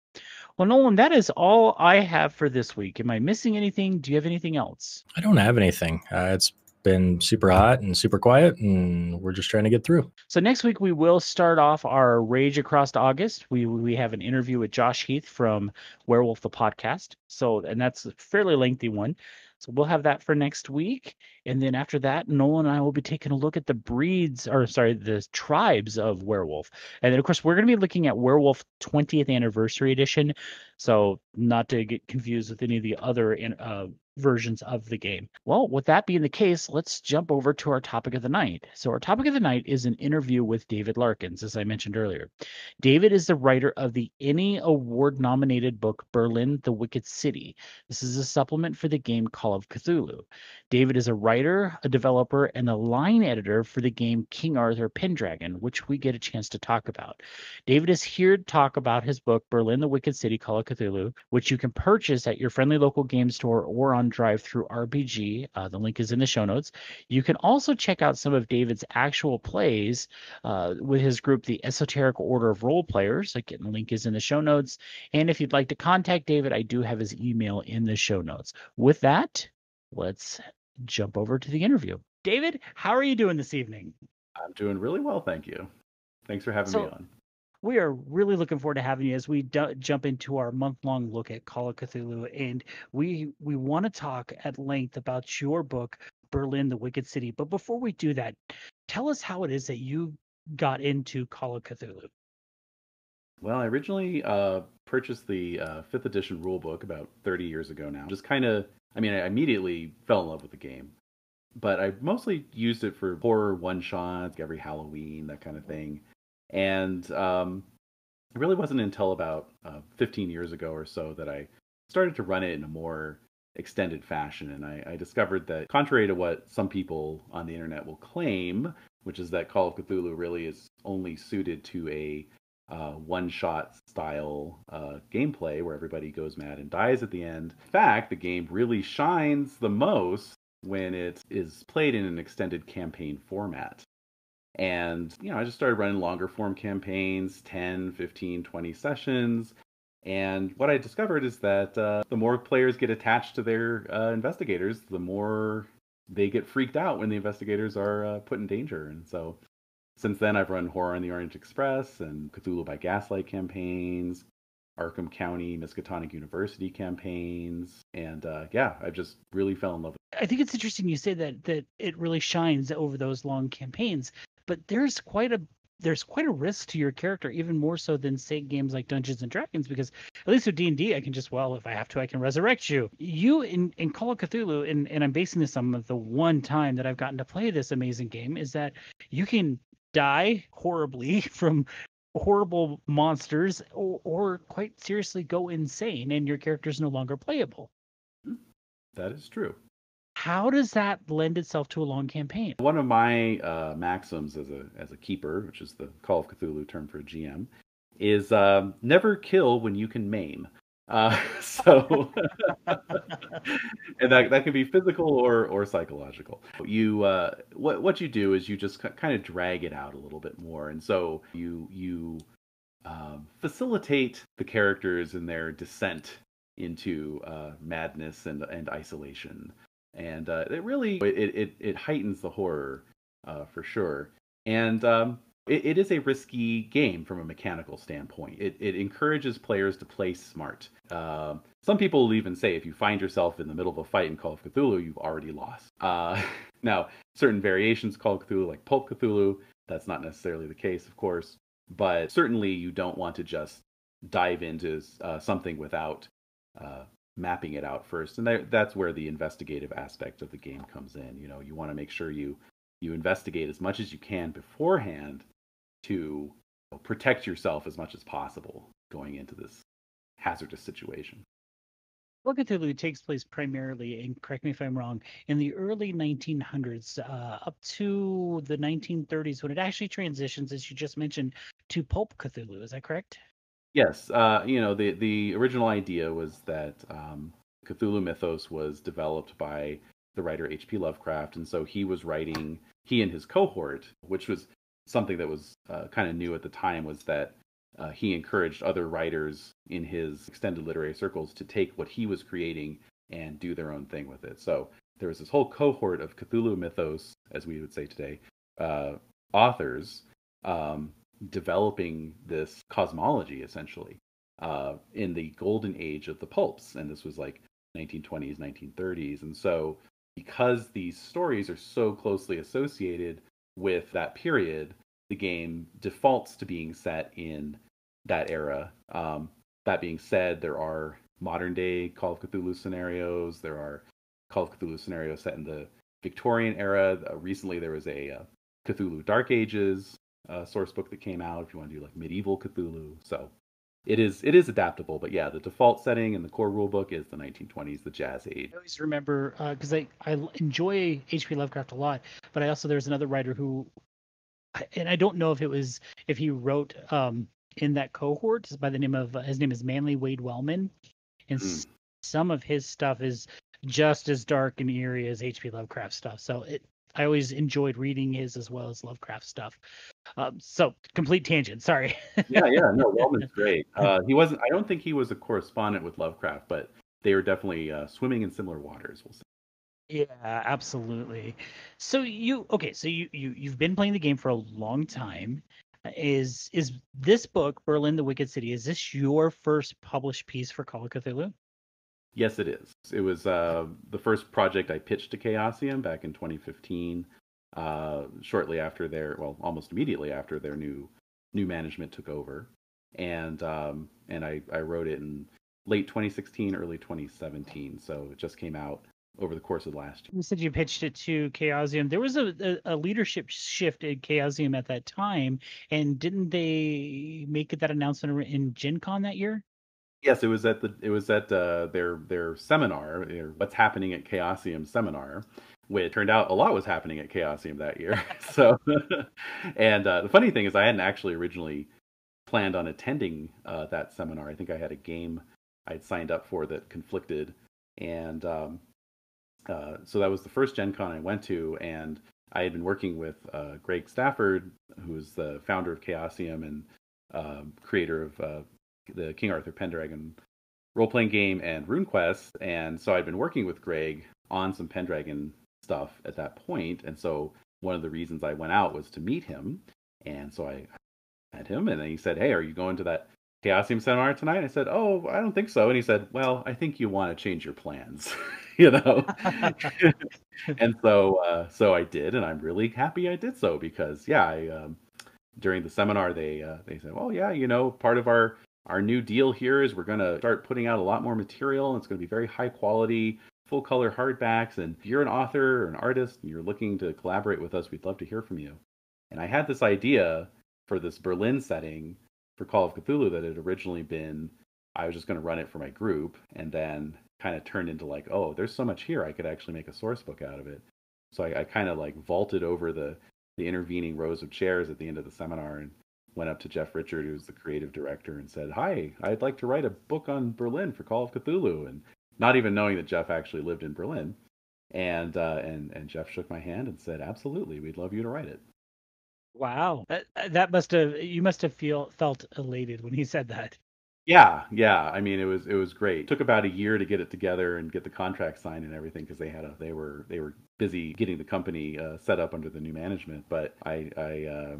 well, Nolan, that is all I have for this week. Am I missing anything? Do you have anything else? I don't have anything. Uh, it's been super hot and super quiet, and we're just trying to get through. So next week we will start off our Rage Across August. We we have an interview with Josh Heath from Werewolf the Podcast. So and that's a fairly lengthy one. So we'll have that for next week. And then after that, Nolan and I will be taking a look at the breeds, or sorry, the tribes of werewolf. And then, of course, we're going to be looking at Werewolf 20th Anniversary Edition. So, not to get confused with any of the other uh, versions of the game. Well, with that being the case, let's jump over to our topic of the night. So, our topic of the night is an interview with David Larkins, as I mentioned earlier. David is the writer of the ENnie Award nominated book Berlin, the Wicked City. This is a supplement for the game Call of Cthulhu. David is a writer, a developer, and a line editor for the game King Arthur Pendragon, which we get a chance to talk about. David is here to talk about his book Berlin, the Wicked City Call of Cthulhu, which you can purchase at your friendly local game store or on DriveThruRPG. Uh, the link is in the show notes. You can also check out some of David's actual plays uh, with his group, the Esoteric Order of Role Players. Again, the link is in the show notes. And if you'd like to contact David, I do have his email in the show notes. With that, let's jump over to the interview. David, how are you doing this evening? I'm doing really well, thank you. Thanks for having so, me on. We are really looking forward to having you as we d- jump into our month-long look at Call of Cthulhu, and we we want to talk at length about your book, Berlin: The Wicked City. But before we do that, tell us how it is that you got into Call of Cthulhu. Well, I originally uh, purchased the uh, fifth edition rulebook about 30 years ago now. Just kind of, I mean, I immediately fell in love with the game, but I mostly used it for horror one shots, every Halloween, that kind of thing. And um, it really wasn't until about uh, 15 years ago or so that I started to run it in a more extended fashion. And I, I, discovered that, contrary to what some people on the internet will claim, which is that Call of Cthulhu really is only suited to a uh, one shot style uh, gameplay where everybody goes mad and dies at the end. In fact, the game really shines the most when it is played in an extended campaign format. And, you know, I just started running longer form campaigns 10, 15, 20 sessions. And what I discovered is that uh, the more players get attached to their uh, investigators, the more they get freaked out when the investigators are uh, put in danger. And so since then, I've run Horror on the Orient Express and Cthulhu by Gaslight campaigns, Arkham County, Miskatonic University campaigns, and uh, yeah, I just really fell in love. with I think it's interesting you say that that it really shines over those long campaigns, but there's quite a there's quite a risk to your character, even more so than say games like Dungeons and Dragons, because at least with D and I can just well, if I have to, I can resurrect you. You in in Call of Cthulhu, and and I'm basing this on the one time that I've gotten to play this amazing game, is that you can die horribly from horrible monsters, or, or quite seriously go insane, and your character is no longer playable. That is true how does that lend itself to a long campaign? One of my uh, maxims as a as a keeper, which is the Call of Cthulhu term for a GM, is um, never kill when you can maim. Uh, so, and that that can be physical or or psychological. You uh, what what you do is you just kind of drag it out a little bit more, and so you you um, facilitate the characters in their descent into uh, madness and and isolation and uh, it really it, it, it heightens the horror uh, for sure. And um, it, it is a risky game from a mechanical standpoint. It, it encourages players to play smart. Uh, some people will even say if you find yourself in the middle of a fight in Call of Cthulhu, you've already lost. Uh, now, certain variations Call of Cthulhu, like Pulp Cthulhu, that's not necessarily the case, of course. But certainly, you don't want to just dive into uh, something without uh, mapping it out first and that's where the investigative aspect of the game comes in you know you want to make sure you you investigate as much as you can beforehand to you know, protect yourself as much as possible going into this hazardous situation Well Cthulhu takes place primarily, and correct me if I'm wrong, in the early 1900s uh, up to the 1930s when it actually transitions, as you just mentioned, to pulp Cthulhu. Is that correct? Yes, uh, you know the the original idea was that um, Cthulhu mythos was developed by the writer H.P. Lovecraft, and so he was writing he and his cohort, which was something that was uh, kind of new at the time, was that uh, he encouraged other writers in his extended literary circles to take what he was creating and do their own thing with it. So there was this whole cohort of Cthulhu mythos, as we would say today, uh, authors um, developing this cosmology essentially uh, in the golden age of the pulps, and this was like 1920s, 1930s, and so because these stories are so closely associated with that period, the game defaults to being set in that era. Um, that being said, there are modern day Call of Cthulhu scenarios. There are Call of Cthulhu scenarios set in the Victorian era. Uh, recently, there was a uh, Cthulhu Dark Ages uh, source book that came out. If you want to do like medieval Cthulhu, so it is it is adaptable. But yeah, the default setting and the core rule book is the 1920s, the Jazz Age. I always remember because uh, I I enjoy H.P. Lovecraft a lot, but I also there's another writer who, and I don't know if it was if he wrote um in that cohort by the name of uh, his name is Manly Wade Wellman, and mm. some of his stuff is just as dark and eerie as H.P. Lovecraft stuff. So it I always enjoyed reading his as well as Lovecraft stuff. Um, so complete tangent. Sorry. yeah, yeah. No, Wellman's great. Uh, he wasn't. I don't think he was a correspondent with Lovecraft, but they were definitely uh, swimming in similar waters. We'll say. Yeah, absolutely. So you okay? So you you you've been playing the game for a long time. Is is this book Berlin the Wicked City? Is this your first published piece for Call of Cthulhu? Yes, it is. It was uh, the first project I pitched to Chaosium back in 2015. Uh, shortly after their, well, almost immediately after their new new management took over, and um, and I I wrote it in late 2016, early 2017. So it just came out over the course of last year. You said you pitched it to Chaosium. There was a, a, a, leadership shift at Chaosium at that time, and didn't they make that announcement in Gen Con that year? Yes, it was at the it was at uh, their their seminar, their what's happening at Chaosium seminar, which turned out a lot was happening at Chaosium that year. so, and uh, the funny thing is, I hadn't actually originally planned on attending uh, that seminar. I think I had a game I'd signed up for that conflicted, and um, uh, so that was the first Gen Con I went to, and I had been working with uh, Greg Stafford, who's the founder of Chaosium and um, creator of uh, the King Arthur Pendragon role playing game and RuneQuest, and so I'd been working with Greg on some Pendragon stuff at that point, and so one of the reasons I went out was to meet him, and so I met him, and then he said, "Hey, are you going to that Chaosium seminar tonight?" I said, "Oh, I don't think so," and he said, "Well, I think you want to change your plans." you know and so uh, so i did and i'm really happy i did so because yeah i um, during the seminar they uh, they said well yeah you know part of our our new deal here is we're going to start putting out a lot more material and it's going to be very high quality full color hardbacks and if you're an author or an artist and you're looking to collaborate with us we'd love to hear from you. And i had this idea for this berlin setting for call of cthulhu that had originally been i was just going to run it for my group and then kind of turned into like oh there's so much here i could actually make a source book out of it. So i, I kind of like vaulted over the the intervening rows of chairs at the end of the seminar and went up to Jeff Richard, who's the creative director, and said, "Hi, I'd like to write a book on Berlin for Call of Cthulhu," and not even knowing that Jeff actually lived in Berlin. And uh, and and Jeff shook my hand and said, "Absolutely, we'd love you to write it." Wow, that that must have you must have feel felt elated when he said that. Yeah, yeah. I mean, it was it was great. It took about a year to get it together and get the contract signed and everything because they had a they were they were busy getting the company uh, set up under the new management. But I I uh,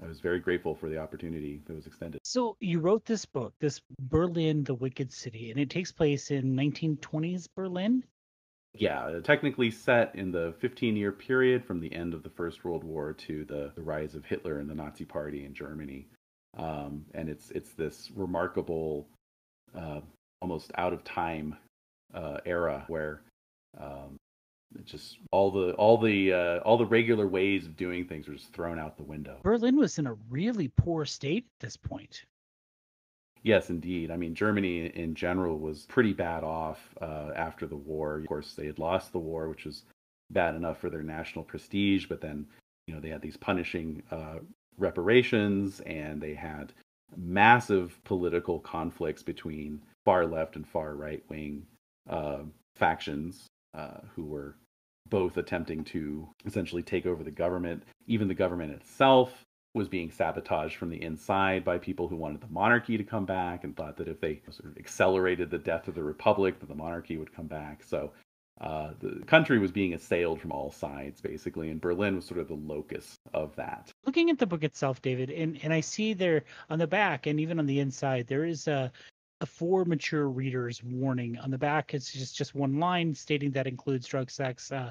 I was very grateful for the opportunity that was extended. So you wrote this book, this Berlin, the Wicked City, and it takes place in 1920s Berlin. Yeah, technically set in the 15 year period from the end of the First World War to the, the rise of Hitler and the Nazi Party in Germany. Um, and it's it's this remarkable, uh, almost out of time uh, era where um, just all the all the uh, all the regular ways of doing things were just thrown out the window. Berlin was in a really poor state at this point. Yes, indeed. I mean, Germany in general was pretty bad off uh, after the war. Of course, they had lost the war, which was bad enough for their national prestige. But then, you know, they had these punishing uh, reparations, and they had massive political conflicts between far left and far right wing uh, factions uh, who were both attempting to essentially take over the government. Even the government itself was being sabotaged from the inside by people who wanted the monarchy to come back and thought that if they sort of accelerated the death of the republic, that the monarchy would come back. So uh, the country was being assailed from all sides, basically, and Berlin was sort of the locus of that. Looking at the book itself, David, and, and I see there on the back and even on the inside, there is a a for mature readers warning on the back. It's just just one line stating that includes drug, sex, uh,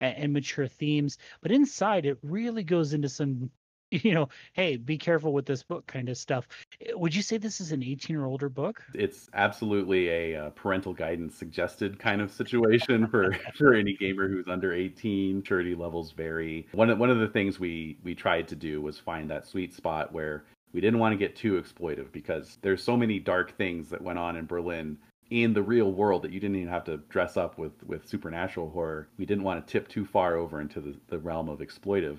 and, mature themes. But inside, it really goes into some you know, hey, be careful with this book kind of stuff. Eh, would you say this is an 18 or older book? It's absolutely a uh, parental guidance suggested kind of situation for for any gamer who's under 18. Maturity levels vary. One of, one of the things we we tried to do was find that sweet spot where we didn't want to get too exploitive because there's so many dark things that went on in Berlin in the real world that you didn't even have to dress up with with supernatural horror. We didn't want to tip too far over into the, the realm of exploitive.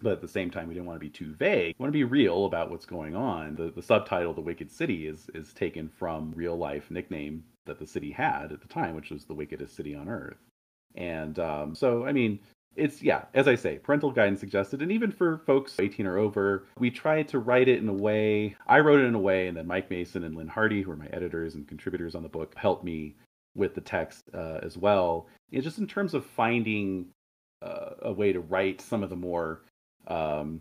But at the same time, we didn't want to be too vague. We want to be real about what's going on. The, the subtitle, The Wicked City, is, is taken from real life nickname that the city had at the time, which was the wickedest city on earth. And um, so, I mean, it's yeah as i say parental guidance suggested and even for folks 18 or over we tried to write it in a way i wrote it in a way and then mike mason and lynne hardy who are my editors and contributors on the book helped me with the text uh, as well. And just in terms of finding uh, a way to write some of the more um,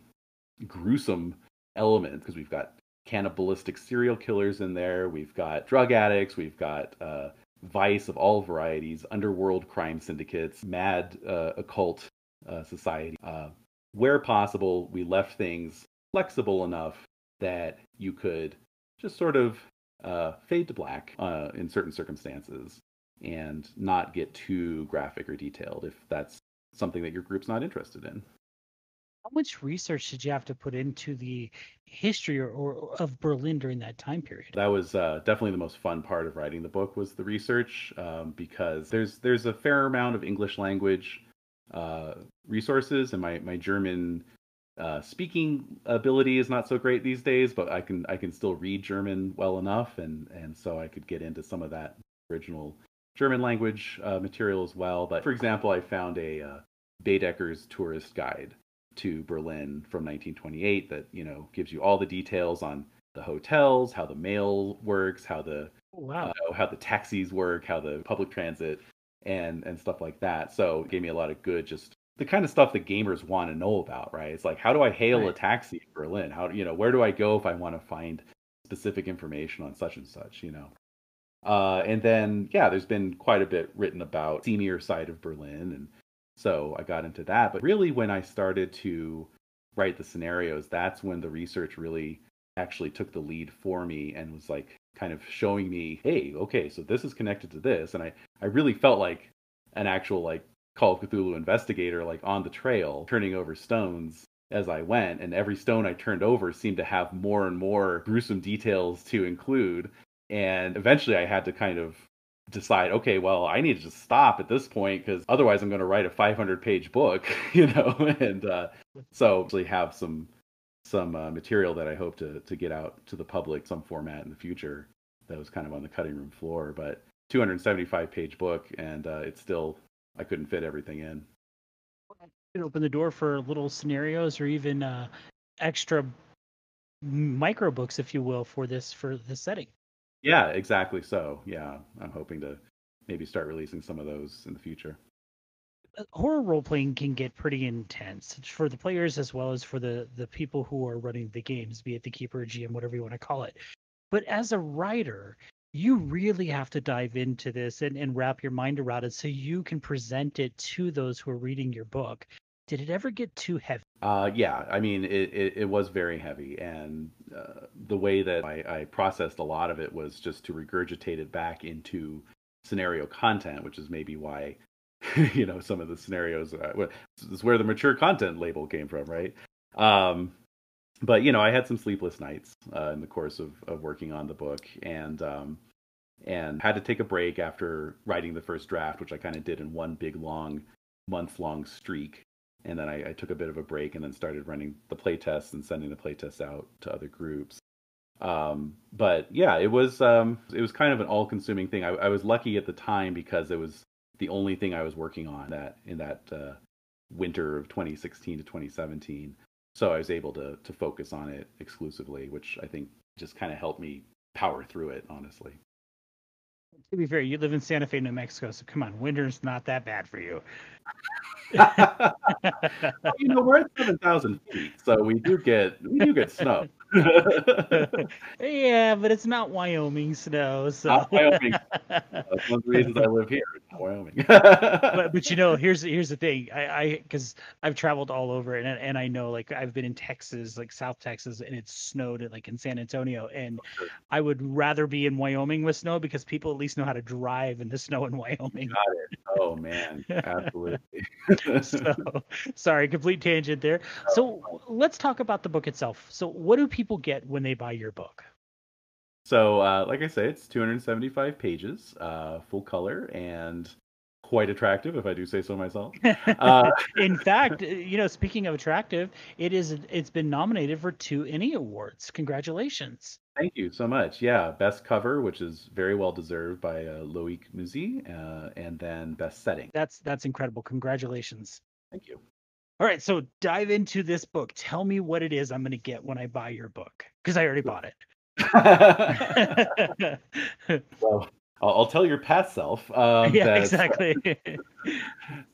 gruesome elements because we've got cannibalistic serial killers in there we've got drug addicts we've got uh, vice of all varieties, underworld crime syndicates, mad uh, occult uh, society. Uh, where possible, we left things flexible enough that you could just sort of uh, fade to black uh, in certain circumstances and not get too graphic or detailed if that's something that your group's not interested in. How much research did you have to put into the history or, or of Berlin during that time period? That was uh, definitely the most fun part of writing the book was the research um, because there's there's a fair amount of English language uh, resources, and my my German uh, speaking ability is not so great these days, but I can I can still read German well enough, and and so I could get into some of that original German language uh, material as well. But for example, I found a uh, Baedeker's tourist guide to Berlin from 1928 that you know gives you all the details on the hotels, how the mail works, how the Oh, wow. uh, how the taxis work, how the public transit and and stuff like that. So it gave me a lot of good just the kind of stuff that gamers want to know about, right? It's like how do I hail a taxi in Berlin? How you know where do I go if I want to find specific information on such and such? You know. Uh, and then yeah, there's been quite a bit written about seamier side of Berlin, and so I got into that. But really, when I started to write the scenarios, that's when the research really actually took the lead for me and was like kind of showing me, hey, okay, so this is connected to this, and I I really felt like an actual like Call of Cthulhu investigator, like on the trail, turning over stones as I went, and every stone I turned over seemed to have more and more gruesome details to include. And eventually I had to kind of decide, okay, well, I need to just stop at this point because otherwise I'm going to write a 500 page book, you know, and uh, so actually have some some uh, material that I hope to to get out to the public some format in the future that was kind of on the cutting room floor, but 275 page book and uh, it's still I couldn't fit everything in. It opened the door for little scenarios or even uh, extra micro books, if you will, for this for this setting. Yeah, exactly. So yeah, I'm hoping to maybe start releasing some of those in the future. Uh, horror role playing can get pretty intense for the players as well as for the the people who are running the games, be it the keeper, GM, whatever you want to call it. But as a writer, you really have to dive into this and, and wrap your mind around it so you can present it to those who are reading your book. Did it ever get too heavy? Uh, yeah, I mean, it, it, it was very heavy, and uh, the way that I, I processed a lot of it was just to regurgitate it back into scenario content, which is maybe why, you know, some of the scenarios. Uh, is where the mature content label came from, right? Um, but you know, I had some sleepless nights uh, in the course of, of working on the book, and um, and had to take a break after writing the first draft, which I kind of did in one big long month long streak and then I, I, took a bit of a break and then started running the playtests and sending the playtests out to other groups. Um, but yeah, it was um, it was kind of an all-consuming thing. I, I, was lucky at the time because it was the only thing I was working on that in that uh, winter of 2016 to 2017. So I was able to to focus on it exclusively, which I think just kind of helped me power through it. Honestly. To be fair, you live in Santa Fe, New Mexico, so come on, winter's not that bad for you. you know, we're at seven thousand feet, so we do get we do get snow. yeah, but it's not Wyoming snow, so Not Wyoming. That's one of the reasons I live here, not Wyoming. but but you know, here's here's the thing. I I because I've traveled all over and and I know like I've been in Texas, like South Texas, and it's snowed at, like in San Antonio, and oh, I would rather be in Wyoming with snow because people at least know how to drive in the snow in Wyoming. Got it. Oh man, absolutely. so sorry, complete tangent there. So let's talk about the book itself. So what do people get when they buy your book? So, uh, like I say, it's 275 pages, uh, full color, and quite attractive, if I do say so myself. Uh, In fact, you know, speaking of attractive, it is it's been nominated for two ENnie awards. Congratulations! Thank you so much. Yeah, best cover, which is very well deserved by uh, Loic Muzy, uh, and then best setting. That's that's incredible. Congratulations. Thank you. All right, so dive into this book. Tell me what it is I'm going to get when I buy your book because I already bought it. well, I'll, I'll, tell your past self. Um, yeah, that, exactly.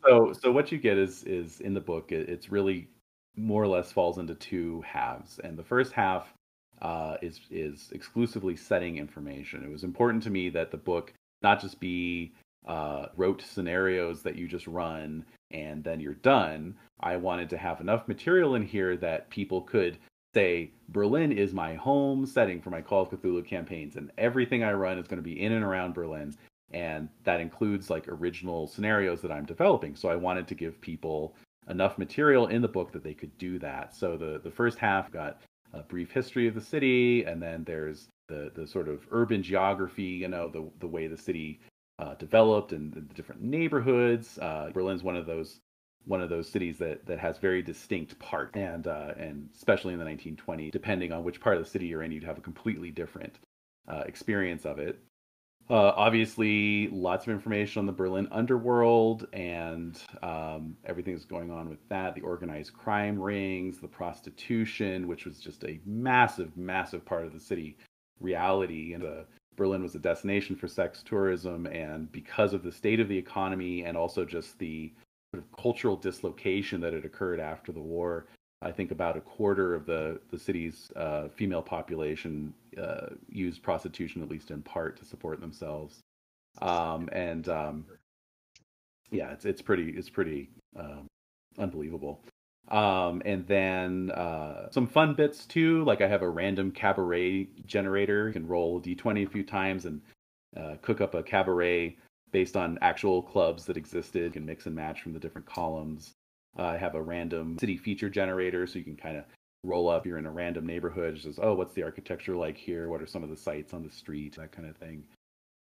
so, so what you get is is in the book. It, it's really more or less falls into two halves, and the first half uh, is is exclusively setting information. It was important to me that the book not just be uh, rote scenarios that you just run and then you're done. I wanted to have enough material in here that people could say Berlin is my home setting for my Call of Cthulhu campaigns, and everything I run is going to be in and around Berlin, and that includes like original scenarios that I'm developing. So I wanted to give people enough material in the book that they could do that. So the the first half got a brief history of the city, and then there's the the sort of urban geography, you know, the the way the city uh, developed and the different neighborhoods. Uh, Berlin's one of those one of those cities that that has very distinct parts, and uh, and especially in the 1920s, depending on which part of the city you're in, you'd have a completely different uh, experience of it. Uh, obviously, lots of information on the Berlin underworld and um, everything that's going on with that the organized crime rings, the prostitution, which was just a massive, massive part of the city reality. And the, Berlin was a destination for sex tourism. And because of the state of the economy and also just the sort of cultural dislocation that had occurred after the war, I think about a quarter of the the city's uh, female population uh, used prostitution, at least in part, to support themselves. Um, and um, yeah, it's it's pretty it's pretty um, unbelievable. Um, and then uh, some fun bits too, like I have a random cabaret generator. You can roll d20 a few times and uh, cook up a cabaret based on actual clubs that existed. You can mix and match from the different columns. Uh, I have a random city feature generator, so you can kind of roll up. You're in a random neighborhood. It says, oh, what's the architecture like here? What are some of the sites on the street? That kind of thing.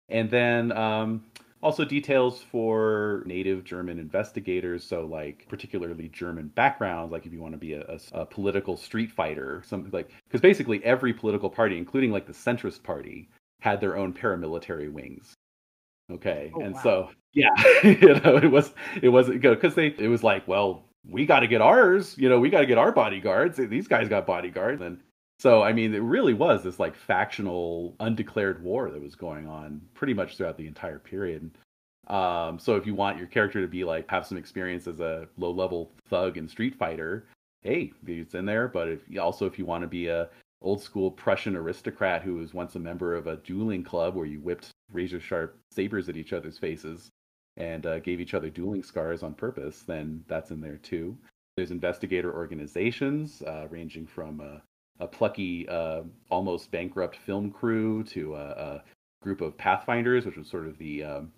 And then um, also details for native German investigators. So like particularly German backgrounds, like if you want to be a, a, a political street fighter, something like because basically every political party, including like the centrist party, had their own paramilitary wings. Okay, oh, and wow. so yeah, you know, it was it wasn't good because they it was like, well, we got to get ours, you know, we got to get our bodyguards. These guys got bodyguards, and so I mean, it really was this like factional, undeclared war that was going on pretty much throughout the entire period. Um, so if you want your character to be like have some experience as a low level thug and street fighter, hey, it's in there. But if also if you want to be a old school Prussian aristocrat who was once a member of a dueling club where you whipped razor sharp sabers at each other's faces and uh, gave each other dueling scars on purpose, then that's in there too. There's investigator organizations uh, ranging from a, a plucky, uh, almost bankrupt film crew to a, a, group of pathfinders, which was sort of the um,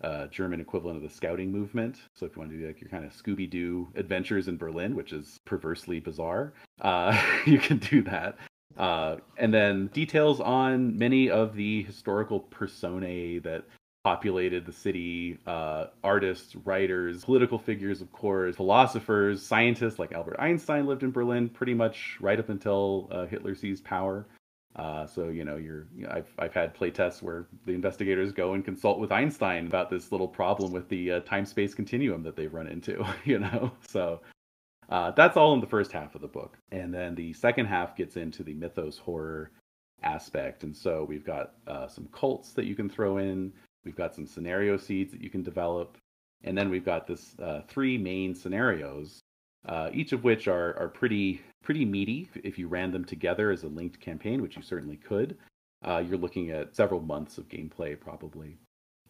uh, German equivalent of the scouting movement. So if you want to do like your kind of Scooby Doo adventures in Berlin, which is perversely bizarre, uh, you can do that. Uh, and then details on many of the historical personae that populated the city uh, artists, writers, political figures, of course, philosophers, scientists like Albert Einstein lived in Berlin pretty much right up until uh, Hitler seized power. Uh, so you know, you're I've I've had playtests where the investigators go and consult with Einstein about this little problem with the uh, time space continuum that they've run into. You know, so uh, that's all in the first half of the book. And then the second half gets into the mythos horror aspect. And so we've got uh, some cults that you can throw in, we've got some scenario seeds that you can develop. And then we've got this uh, three main scenarios, uh, each of which are, are pretty pretty meaty if you ran them together as a linked campaign, which you certainly could. Uh, you're looking at several months of gameplay probably.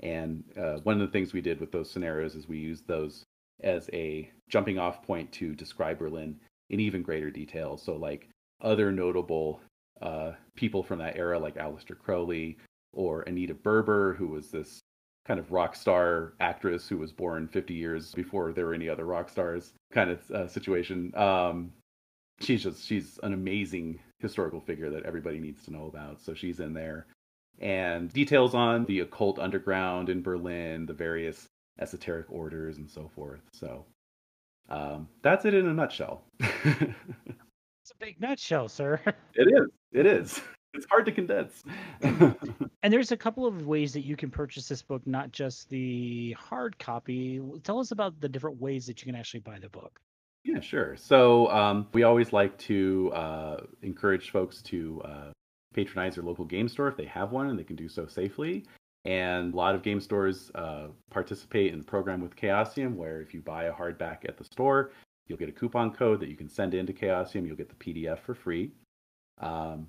And uh, one of the things we did with those scenarios is we used those as a jumping off point to describe Berlin in even greater detail. So, like other notable uh, people from that era, like Aleister Crowley or Anita Berber, who was this kind of rock star actress who was born 50 years before there were any other rock stars kind of uh, situation. Um, she's just she's an amazing historical figure that everybody needs to know about. So she's in there. And details on the occult underground in Berlin, the various esoteric orders and so forth. So um, that's it in a nutshell. it's a big nutshell, sir. It is. It is. It's hard to condense. and there's a couple of ways that you can purchase this book, not just the hard copy. Tell us about the different ways that you can actually buy the book. Yeah, sure. So um, we always like to uh, encourage folks to uh, patronize their local game store if they have one and they can do so safely. And a lot of game stores uh, participate in the program with Chaosium, where if you buy a hardback at the store, you'll get a coupon code that you can send into Chaosium. You'll get the PDF for free. Um,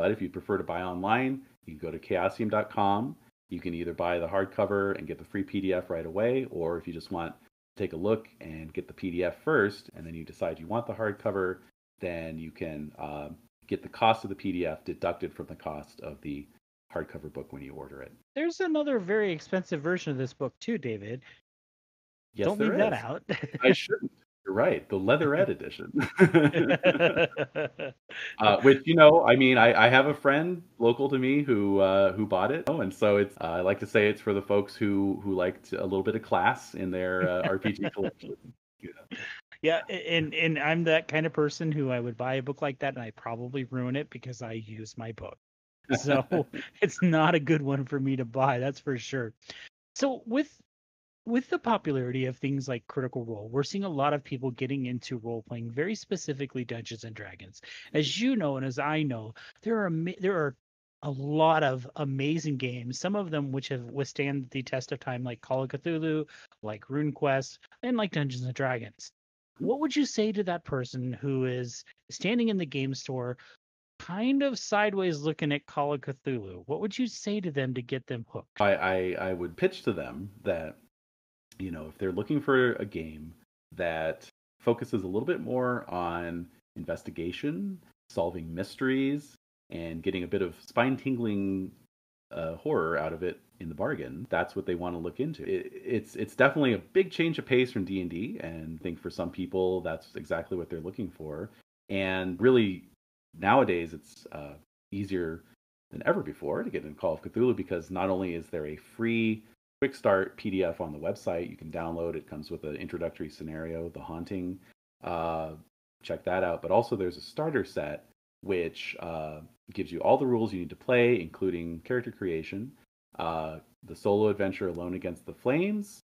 but if you prefer to buy online, you can go to chaosium.com. You can either buy the hardcover and get the free PDF right away, or if you just want to take a look and get the PDF first, and then you decide you want the hardcover, then you can uh, get the cost of the PDF deducted from the cost of the hardcover book when you order it. There's another very expensive version of this book too, David. Yes, Don't there leave that out. I shouldn't. You're right. The leatherette edition. uh, which you know, I mean, I, I have a friend local to me who uh, who bought it, oh, and so it's. Uh, I like to say it's for the folks who who liked a little bit of class in their uh, RPG collection. yeah, and and I'm that kind of person who I would buy a book like that and I probably ruin it because I use my book. So it's not a good one for me to buy, that's for sure. So with with the popularity of things like Critical Role, we're seeing a lot of people getting into role playing, very specifically Dungeons and Dragons. As mm-hmm. you know, and as I know, there are there are a lot of amazing games. Some of them which have withstand the test of time, like Call of Cthulhu, like RuneQuest, and like Dungeons and Dragons. What would you say to that person who is standing in the game store, kind of sideways looking at Call of Cthulhu? What would you say to them to get them hooked? I, I I would pitch to them that you know if they're looking for a game that focuses a little bit more on investigation, solving mysteries, and getting a bit of spine tingling uh, horror out of it in the bargain. That's what they want to look into. It, it's it's definitely a big change of pace from D and D, and I think for some people that's exactly what they're looking for. And really, nowadays it's uh, easier than ever before to get into Call of Cthulhu because not only is there a free quick start PDF on the website you can download, it comes with an introductory scenario, The Haunting. Uh, check that out. But also there's a starter set which uh, gives you all the rules you need to play, including character creation, uh, the solo adventure Alone Against the Flames,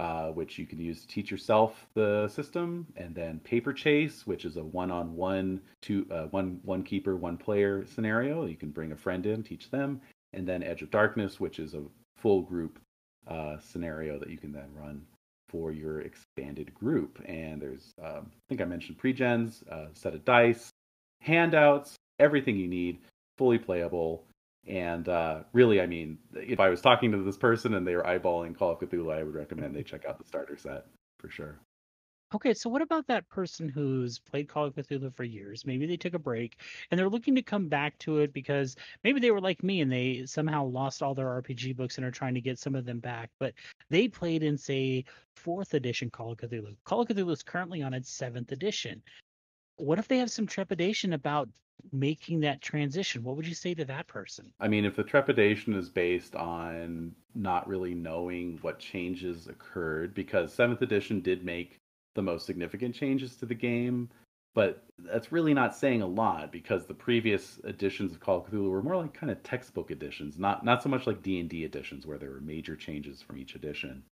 uh, which you can use to teach yourself the system, and then Paper Chase, which is a one-on-one, two, uh, one one keeper, one player scenario. You can bring a friend in, teach them, and then Edge of Darkness, which is a full group uh, scenario that you can then run for your expanded group. And there's, um, I think I mentioned pre-gens, uh, set of dice, handouts, everything you need, fully playable. And uh, really, I mean, if I was talking to this person and they were eyeballing Call of Cthulhu, I would recommend they check out the starter set for sure. Okay, so what about that person who's played Call of Cthulhu for years? Maybe they took a break and they're looking to come back to it because maybe they were like me and they somehow lost all their RPG books and are trying to get some of them back. But they played in, say, fourth edition Call of Cthulhu. Call of Cthulhu is currently on its seventh edition. What if they have some trepidation about making that transition? What would you say to that person? I mean, if the trepidation is based on not really knowing what changes occurred, because seventh edition did make the most significant changes to the game, but that's really not saying a lot because the previous editions of Call of Cthulhu were more like kind of textbook editions, not not so much like D and D editions where there were major changes from each edition.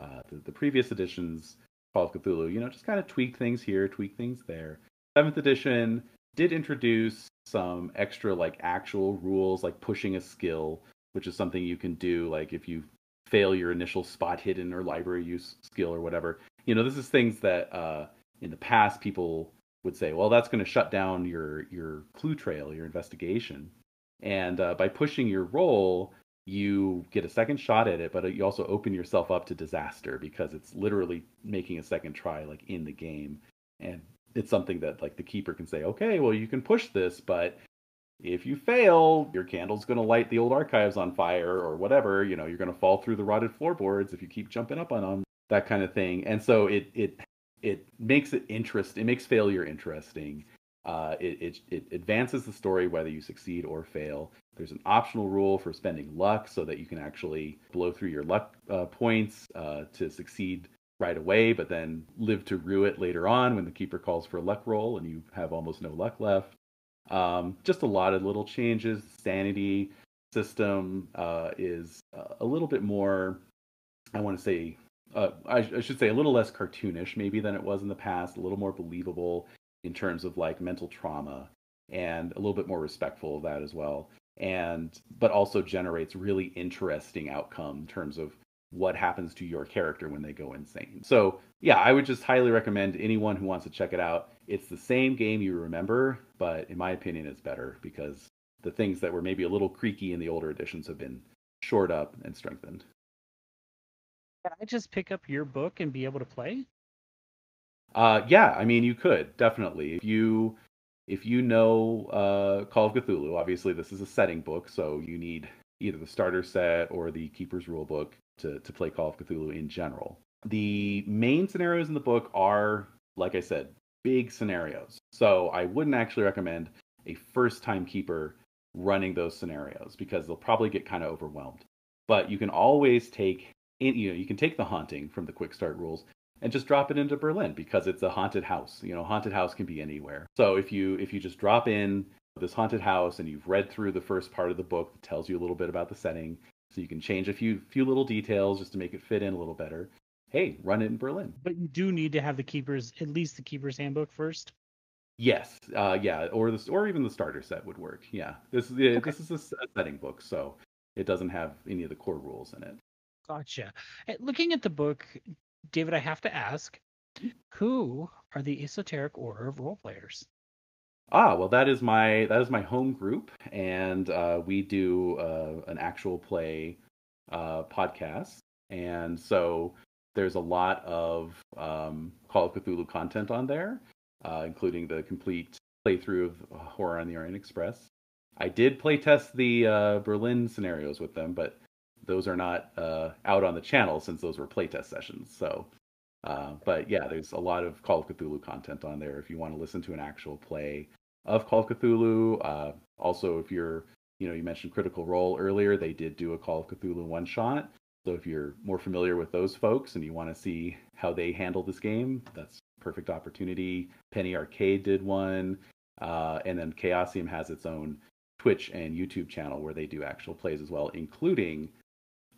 Uh, the, the previous editions, Call of Cthulhu, you know, just kind of tweak things here, tweak things there. Seventh edition did introduce some extra like actual rules, like pushing a skill, which is something you can do, like if you fail your initial spot hidden or library use skill or whatever you know this is things that uh, in the past people would say well that's going to shut down your your clue trail your investigation. And uh, by pushing your roll you get a second shot at it but you also open yourself up to disaster because it's literally making a second try like in the game. And it's something that like the keeper can say okay well you can push this but if you fail your candle's going to light the old archives on fire or whatever you know you're going to fall through the rotted floorboards if you keep jumping up on them that kind of thing. And so it it it makes it interest. It makes failure interesting. Uh, it, it it advances the story whether you succeed or fail. There's an optional rule for spending luck so that you can actually blow through your luck uh, points uh, to succeed right away, but then live to rue it later on when the keeper calls for a luck roll and you have almost no luck left. Um, just a lot of little changes. Sanity system uh, is a little bit more, I want to say, uh, I, I, should say a little less cartoonish maybe than it was in the past, a little more believable in terms of like mental trauma and a little bit more respectful of that as well. And but also generates really interesting outcome in terms of what happens to your character when they go insane. So yeah, I would just highly recommend anyone who wants to check it out. It's the same game you remember, but in my opinion, it's better because the things that were maybe a little creaky in the older editions have been shored up and strengthened. Can I just pick up your book and be able to play? Uh, yeah, I mean, you could definitely. If you if you know uh, Call of Cthulhu, obviously this is a setting book, so you need either the starter set or the Keeper's Rulebook to, to play Call of Cthulhu in general. The main scenarios in the book are, like I said, big scenarios. So I wouldn't actually recommend a first time keeper running those scenarios because they'll probably get kind of overwhelmed. But you can always take you know, you can take the haunting from the quick start rules and just drop it into Berlin because it's a haunted house. You know, haunted house can be anywhere. So if you if you just drop in this haunted house and you've read through the first part of the book that tells you a little bit about the setting, so you can change a few few little details just to make it fit in a little better. Hey, run it in Berlin. But you do need to have the keepers at least the keeper's handbook first. Yes, uh, yeah, or the or even the starter set would work. Yeah, this is okay. this is a setting book, so it doesn't have any of the core rules in it. Gotcha. Looking at the book, David, I have to ask, who are the Esoteric Order of Role Players? Ah, well, that is my that is my home group, and uh, we do uh, an actual play uh, podcast, and so there's a lot of um, Call of Cthulhu content on there, uh, including the complete playthrough of Horror on the Orient Express. I did playtest the uh, Berlin scenarios with them, but those are not uh, out on the channel since those were playtest sessions. So, uh, but yeah, there's a lot of Call of Cthulhu content on there if you want to listen to an actual play of Call of Cthulhu. Uh, also, if you're, you know, you mentioned Critical Role earlier, they did do a Call of Cthulhu one shot. So if you're more familiar with those folks and you want to see how they handle this game, that's perfect opportunity. Penny Arcade did one, uh, and then Chaosium has its own Twitch and YouTube channel where they do actual plays as well, including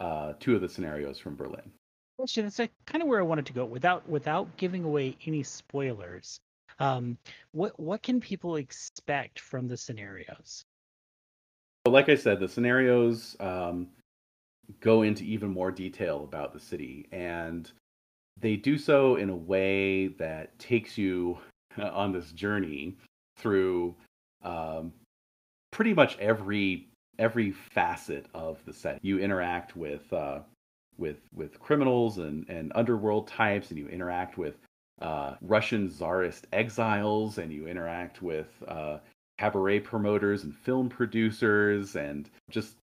uh, two of the scenarios from Berlin. Question. That's kind of where I wanted to go without without giving away any spoilers. Um, what what can people expect from the scenarios? Well, like I said, the scenarios um, go into even more detail about the city, and they do so in a way that takes you on this journey through um, pretty much every every facet of the set. You interact with uh, with with criminals and and underworld types, and you interact with uh, Russian czarist exiles, and you interact with uh, cabaret promoters and film producers, and just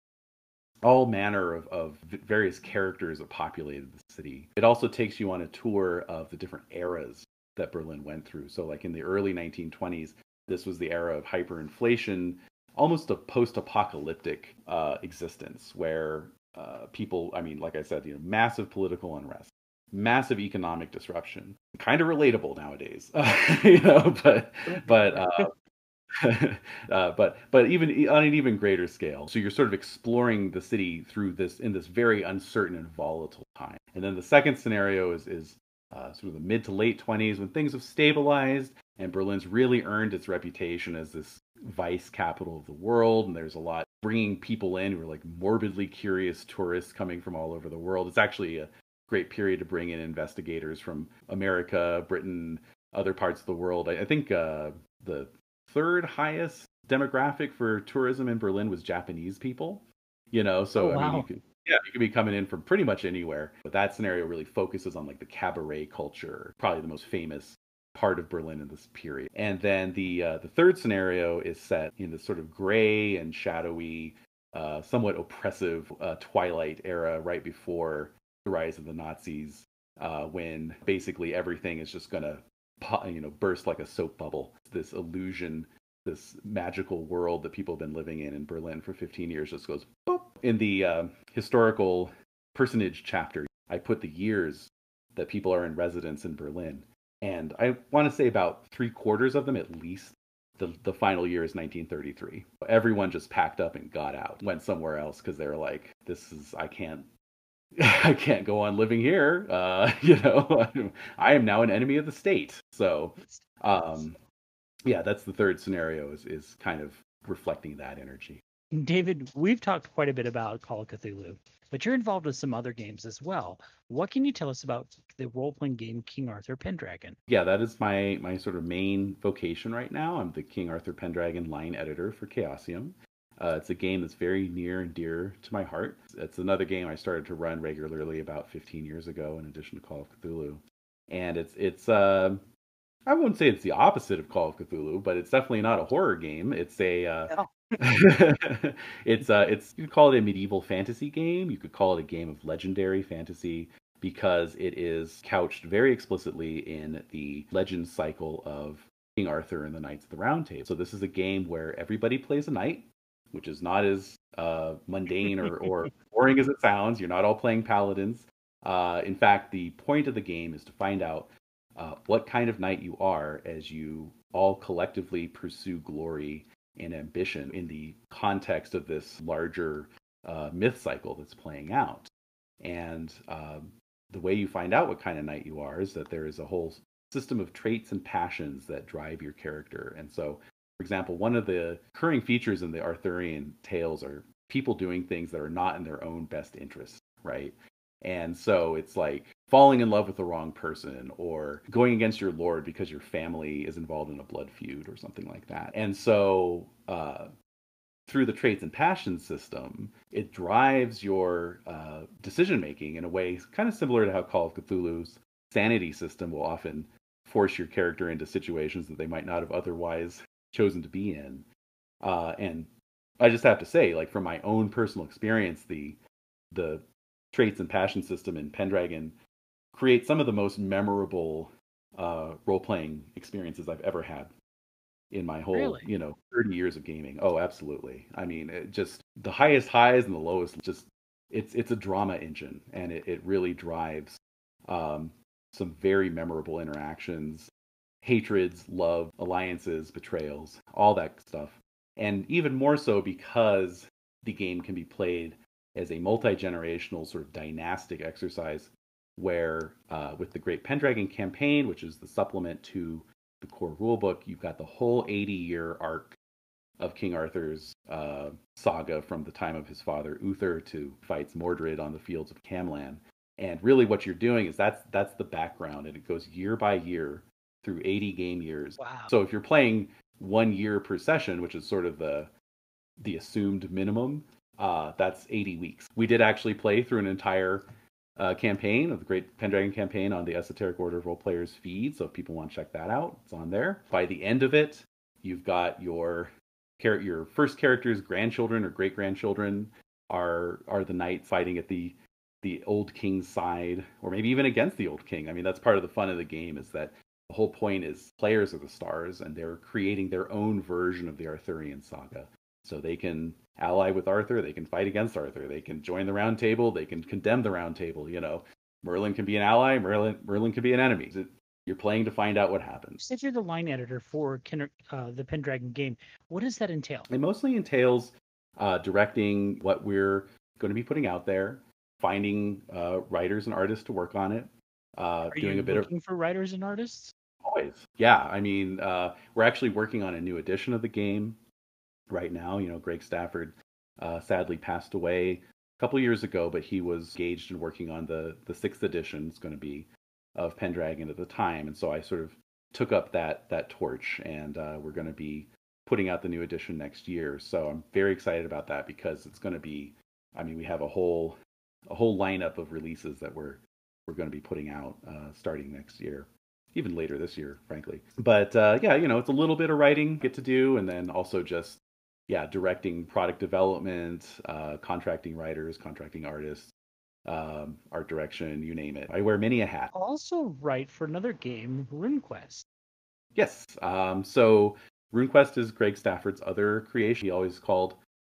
all manner of, of various characters that populated the city. It also takes you on a tour of the different eras that Berlin went through. So, like in the early 1920s, this was the era of hyperinflation almost a post-apocalyptic uh, existence where uh, people, I mean, like I said, you know, massive political unrest, massive economic disruption, kind of relatable nowadays, you know, but but. Uh, uh, but but even on an even greater scale. So you're sort of exploring the city through this in this very uncertain and volatile time. And then the second scenario is is uh, sort of the mid to late 20s when things have stabilized and Berlin's really earned its reputation as this vice capital of the world and there's a lot bringing people in who are like morbidly curious tourists coming from all over the world it's actually a great period to bring in investigators from america britain other parts of the world i, I think uh, the third highest demographic for tourism in berlin was japanese people you know so oh, wow. i mean you could yeah, you could be coming in from pretty much anywhere. But that scenario really focuses on like the cabaret culture, probably the most famous part of Berlin in this period. And then the uh, the third scenario is set in this sort of gray and shadowy, uh, somewhat oppressive uh, Twilight era, right before the rise of the Nazis, uh, when basically everything is just gonna you know burst like a soap bubble. This illusion, this magical world that people have been living in in Berlin for 15 years just goes boop. In the uh, historical personage chapter, I put the years that people are in residence in Berlin and I want to say about three quarters of them at least. The, the final year is 1933. Everyone just packed up and got out, went somewhere else because they're like, this is, I can't, I can't go on living here. Uh, you know, I am now an enemy of the state. So, um, yeah, that's the third scenario is, is kind of reflecting that energy. David, we've talked quite a bit about Call of Cthulhu but you're involved with some other games as well. What can you tell us about the role playing game King Arthur Pendragon? Yeah, that is my my sort of main vocation right now. I'm the King Arthur Pendragon line editor for Chaosium. Uh, it's a game that's very near and dear to my heart. It's another game I started to run regularly about 15 years ago, in addition to Call of Cthulhu. And it's it's uh, I wouldn't say it's the opposite of Call of Cthulhu, but it's definitely not a horror game. It's a uh, No. it's uh it's you could call it a medieval fantasy game. You could call it a game of legendary fantasy because it is couched very explicitly in the legend cycle of King Arthur and the Knights of the Round Table. So this is a game where everybody plays a knight, which is not as uh, mundane or, or boring as it sounds. You're not all playing paladins. Uh, in fact, the point of the game is to find out uh, what kind of knight you are as you all collectively pursue glory and ambition in the context of this larger uh, myth cycle that's playing out. And um, the way you find out what kind of knight you are is that there is a whole system of traits and passions that drive your character. And so, for example, one of the recurring features in the Arthurian tales are people doing things that are not in their own best interest, right? And so it's like falling in love with the wrong person or going against your lord because your family is involved in a blood feud or something like that. And so uh, through the traits and passions system, it drives your uh, decision making in a way kind of similar to how Call of Cthulhu's sanity system will often force your character into situations that they might not have otherwise chosen to be in. Uh, and I just have to say, like from my own personal experience, the the traits and passion system in Pendragon create some of the most memorable uh, role playing experiences I've ever had in my whole Really? you know 30 years of gaming. Oh, absolutely. I mean, it just the highest highs and the lowest. Just it's it's a drama engine, and it it really drives um, some very memorable interactions, hatreds, love, alliances, betrayals, all that stuff. And even more so because the game can be played as a multi-generational sort of dynastic exercise where uh, with the Great Pendragon campaign, which is the supplement to the core rulebook, you've got the whole 80-year arc of King Arthur's uh, saga from the time of his father Uther to fights Mordred on the fields of Camlan. And really, what you're doing is that's that's the background, and it goes year by year through 80 game years. Wow. So if you're playing one year per session, which is sort of the the assumed minimum, uh, that's 80 weeks. We did actually play through an entire uh, campaign of the Great Pendragon campaign on the Esoteric Order of Role Players feed. So if people want to check that out, it's on there. By the end of it, you've got your char- your first character's grandchildren or great grandchildren are are the knights fighting at the the old king's side, or maybe even against the old king. I mean, that's part of the fun of the game is that the whole point is players are the stars and they're creating their own version of the Arthurian saga. So they can ally with Arthur, they can fight against Arthur, they can join the round table, they can condemn the round table, you know. Merlin can be an ally, Merlin Merlin can be an enemy. You're playing to find out what You happens. said you're the line editor for uh, the Pendragon game. What does that entail? It mostly entails uh, directing what we're going to be putting out there, finding uh, writers and artists to work on it, uh, Are doing you a bit of looking for writers and artists? Always. Yeah. I mean, uh, we're actually working on a new edition of the game right now. You know, Greg Stafford uh, sadly passed away a couple years ago, but he was engaged in working on the the sixth edition. It's going to be of Pendragon at the time, and so I sort of took up that that torch, and uh, we're going to be putting out the new edition next year. So I'm very excited about that because it's going to be. I mean, we have a whole a whole lineup of releases that we're we're going to be putting out uh, starting next year even later this year, frankly. But uh, yeah, you know, it's a little bit of writing get to do, and then also just yeah, directing product development, uh, contracting writers, contracting artists, um, art direction, you name it. I wear many a hat. Also, write for another game, RuneQuest. Yes. Um, so RuneQuest is Greg Stafford's other creation. He always called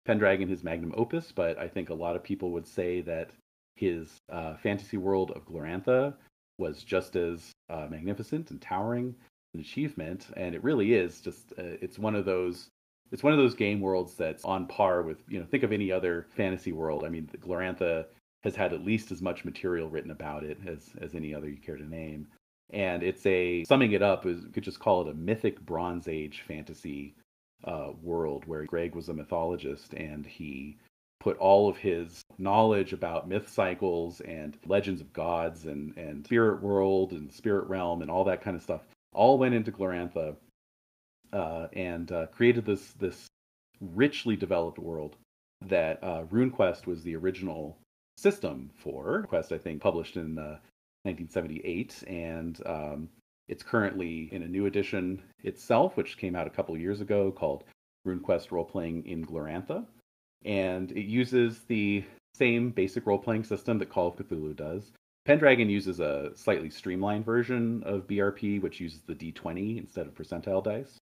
Pendragon his magnum opus, but I think a lot of people would say that his uh, fantasy world of Glorantha was just as uh, magnificent and towering an achievement. And it really is just uh, it's one of those it's one of those game worlds that's on par with you know think of any other fantasy world. I mean, Glorantha has had at least as much material written about it as as any other you care to name. And it's a summing it up is could just call it a mythic Bronze Age fantasy uh, world where Greg was a mythologist and he put all of his knowledge about myth cycles and legends of gods and, and spirit world and spirit realm and all that kind of stuff all went into Glorantha uh, and uh, created this this richly developed world that uh, RuneQuest was the original system for. Quest, I think, published in uh, 1978, and um, It's currently in a new edition itself, which came out a couple years ago called RuneQuest Role Playing in Glorantha. And it uses the same basic role playing system that Call of Cthulhu does. Pendragon uses a slightly streamlined version of BRP, which uses the D20 instead of percentile dice.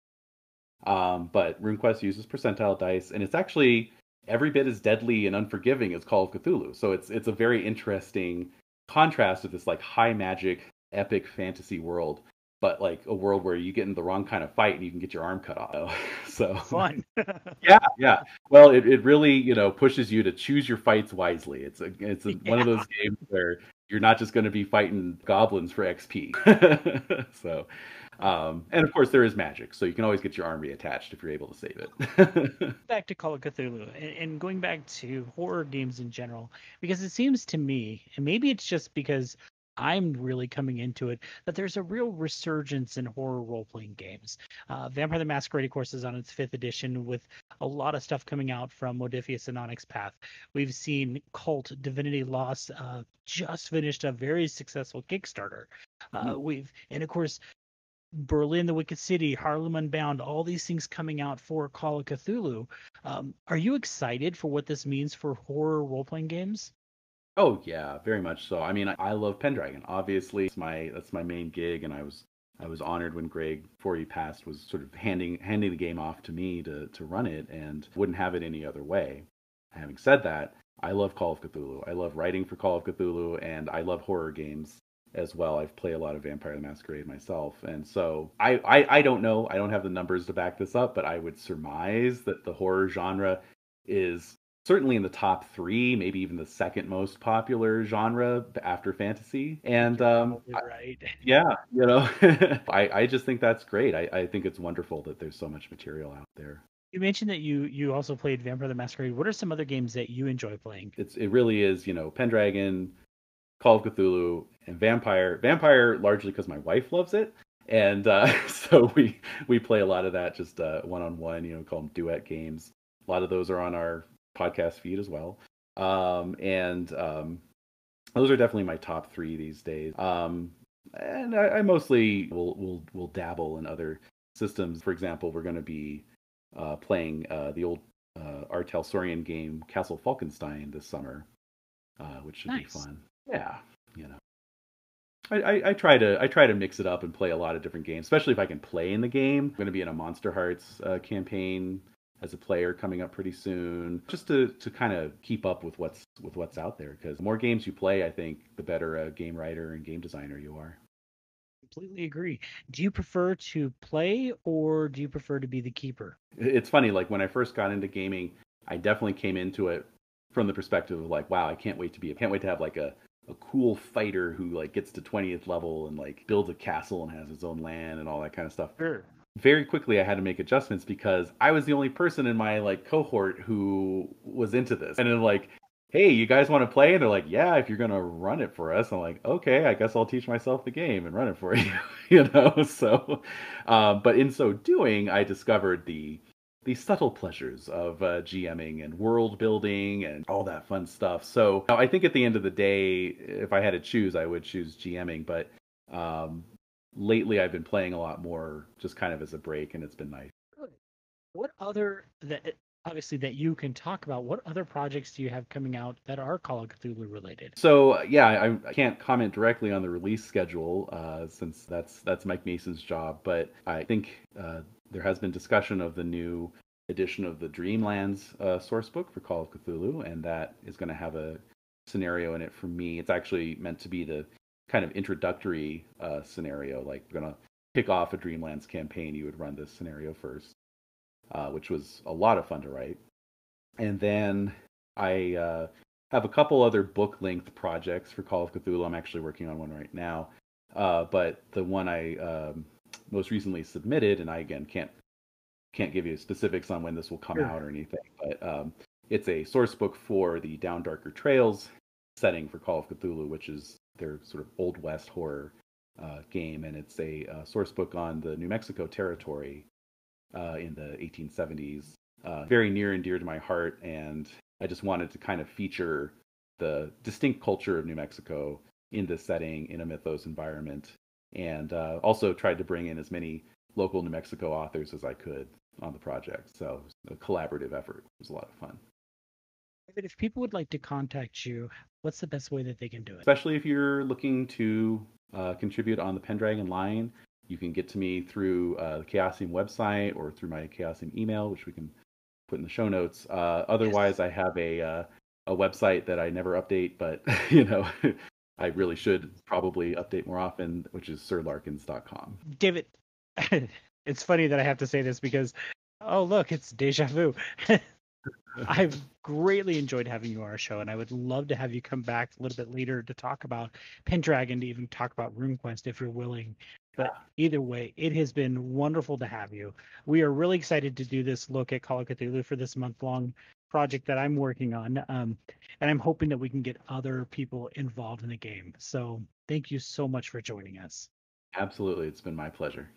Um, but RuneQuest uses percentile dice, and it's actually every bit as deadly and unforgiving as Call of Cthulhu. So it's it's a very interesting contrast of this like high magic, epic fantasy world, but like a world where you get in the wrong kind of fight and you can get your arm cut off. so Fun. yeah, yeah. Well, it, it really you know pushes you to choose your fights wisely. It's a it's a, one of those games where you're not just going to be fighting goblins for XP. so um, and of course, there is magic, so you can always get your arm reattached if you're able to save it. back to Call of Cthulhu, and, and going back to horror games in general, because it seems to me, and maybe it's just because I'm really coming into it that there's a real resurgence in horror role playing games. Uh, Vampire the Masquerade, of course, is on its fifth edition with a lot of stuff coming out from Modiphius and Onyx Path. We've seen Kult Divinity Lost uh, just finished a very successful Kickstarter. Uh, mm-hmm. We've and of course Berlin, the Wicked City, Harlem Unbound, all these things coming out for Call of Cthulhu. Um, are you excited for what this means for horror role playing games? Oh yeah, very much so. I mean, I, I love Pendragon. Obviously, it's my that's my main gig, and I was I was honored when Greg, before he passed, was sort of handing handing the game off to me to to run it, and wouldn't have it any other way. Having said that, I love Call of Cthulhu. I love writing for Call of Cthulhu, and I love horror games as well. I've played a lot of Vampire the Masquerade myself, and so I, I I don't know. I don't have the numbers to back this up, but I would surmise that the horror genre is certainly in the top three, maybe even the second most popular genre after fantasy. And um, right, yeah, you know, I I just think that's great. I I think it's wonderful that there's so much material out there. You mentioned that you you also played Vampire the Masquerade. What are some other games that you enjoy playing? It's it really is you know Pendragon, Call of Cthulhu, and Vampire. Vampire largely because my wife loves it, and uh, so we we play a lot of that just one on one. You know, call them duet games. A lot of those are on our podcast feed as well. Um, and um, those are definitely my top three these days. Um, and I, I, mostly will will will dabble in other systems. For example, we're going to be uh, playing uh, the old uh, R. Talsorian game Castle Falkenstein this summer, uh, which should nice. be fun yeah, you know. I, I, I, try to I try to mix it up and play a lot of different games, especially if I can play in the game. I'm going to be in a Monster Hearts uh, campaign as a player coming up pretty soon, just to, to kind of keep up with what's with what's out there. Because the more games you play, I think the better a game writer and game designer you are. Completely agree. Do you prefer to play or do you prefer to be the keeper? It's funny. Like when I first got into gaming, I definitely came into it from the perspective of like, wow, I can't wait to be, I can't wait to have like a a cool fighter who like gets to 20th level and like builds a castle and has his own land and all that kind of stuff. Sure. Very quickly I had to make adjustments because I was the only person in my like cohort who was into this. And then like, hey, you guys want to play? And they're like, yeah, if you're gonna run it for us. I'm like, okay, I guess I'll teach myself the game and run it for you. you know, so um, but in so doing, I discovered the the subtle pleasures of uh, GMing and world building and all that fun stuff. So I think at the end of the day, if I had to choose, I would choose GMing. But um, lately, I've been playing a lot more, just kind of as a break, and it's been nice. What other that obviously that you can talk about? What other projects do you have coming out that are Call of Cthulhu related? So yeah, I, I can't comment directly on the release schedule uh, since that's that's Mike Mason's job, but I think uh, there has been discussion of the new edition of the Dreamlands uh, source book for Call of Cthulhu, and that is going to have a scenario in it for me. It's actually meant to be the kind of introductory uh, scenario. Like, we're going to kick off a Dreamlands campaign, you would run this scenario first, uh, which was a lot of fun to write. And then I uh, have a couple other book length projects for Call of Cthulhu. I'm actually working on one right now. Uh, but the one I um, most recently submitted, and I again can't can't give you specifics on when this will come sure. out or anything, but um, it's a source book for the Down Darker Trails setting for Call of Cthulhu, which is their sort of old west horror uh, game, and it's a uh, source book on the New Mexico territory uh, in the 1870s. Uh, very near and dear to my heart, and I just wanted to kind of feature the distinct culture of New Mexico in this setting in a mythos environment and uh, also tried to bring in as many local New Mexico authors as I could on the project. So a collaborative effort. It was a lot of fun. David, if people would like to contact you, what's the best way that they can do it? Especially if you're looking to uh, contribute on the Pendragon line, you can get to me through uh, the Chaosium website or through my Chaosium email, which we can put in the show notes. Uh, otherwise, I have a uh, a website that I never update, but you know, I really should probably update more often, which is sirlarkins.com. David, it's funny that I have to say this because, oh look, it's deja vu. I've greatly enjoyed having you on our show, and I would love to have you come back a little bit later to talk about Pendragon, to even talk about RuneQuest if you're willing. But either way, it has been wonderful to have you. We are really excited to do this look at Call of Cthulhu for this month long project that I'm working on. Um, and I'm hoping that we can get other people involved in the game. So thank you so much for joining us. Absolutely. It's been my pleasure.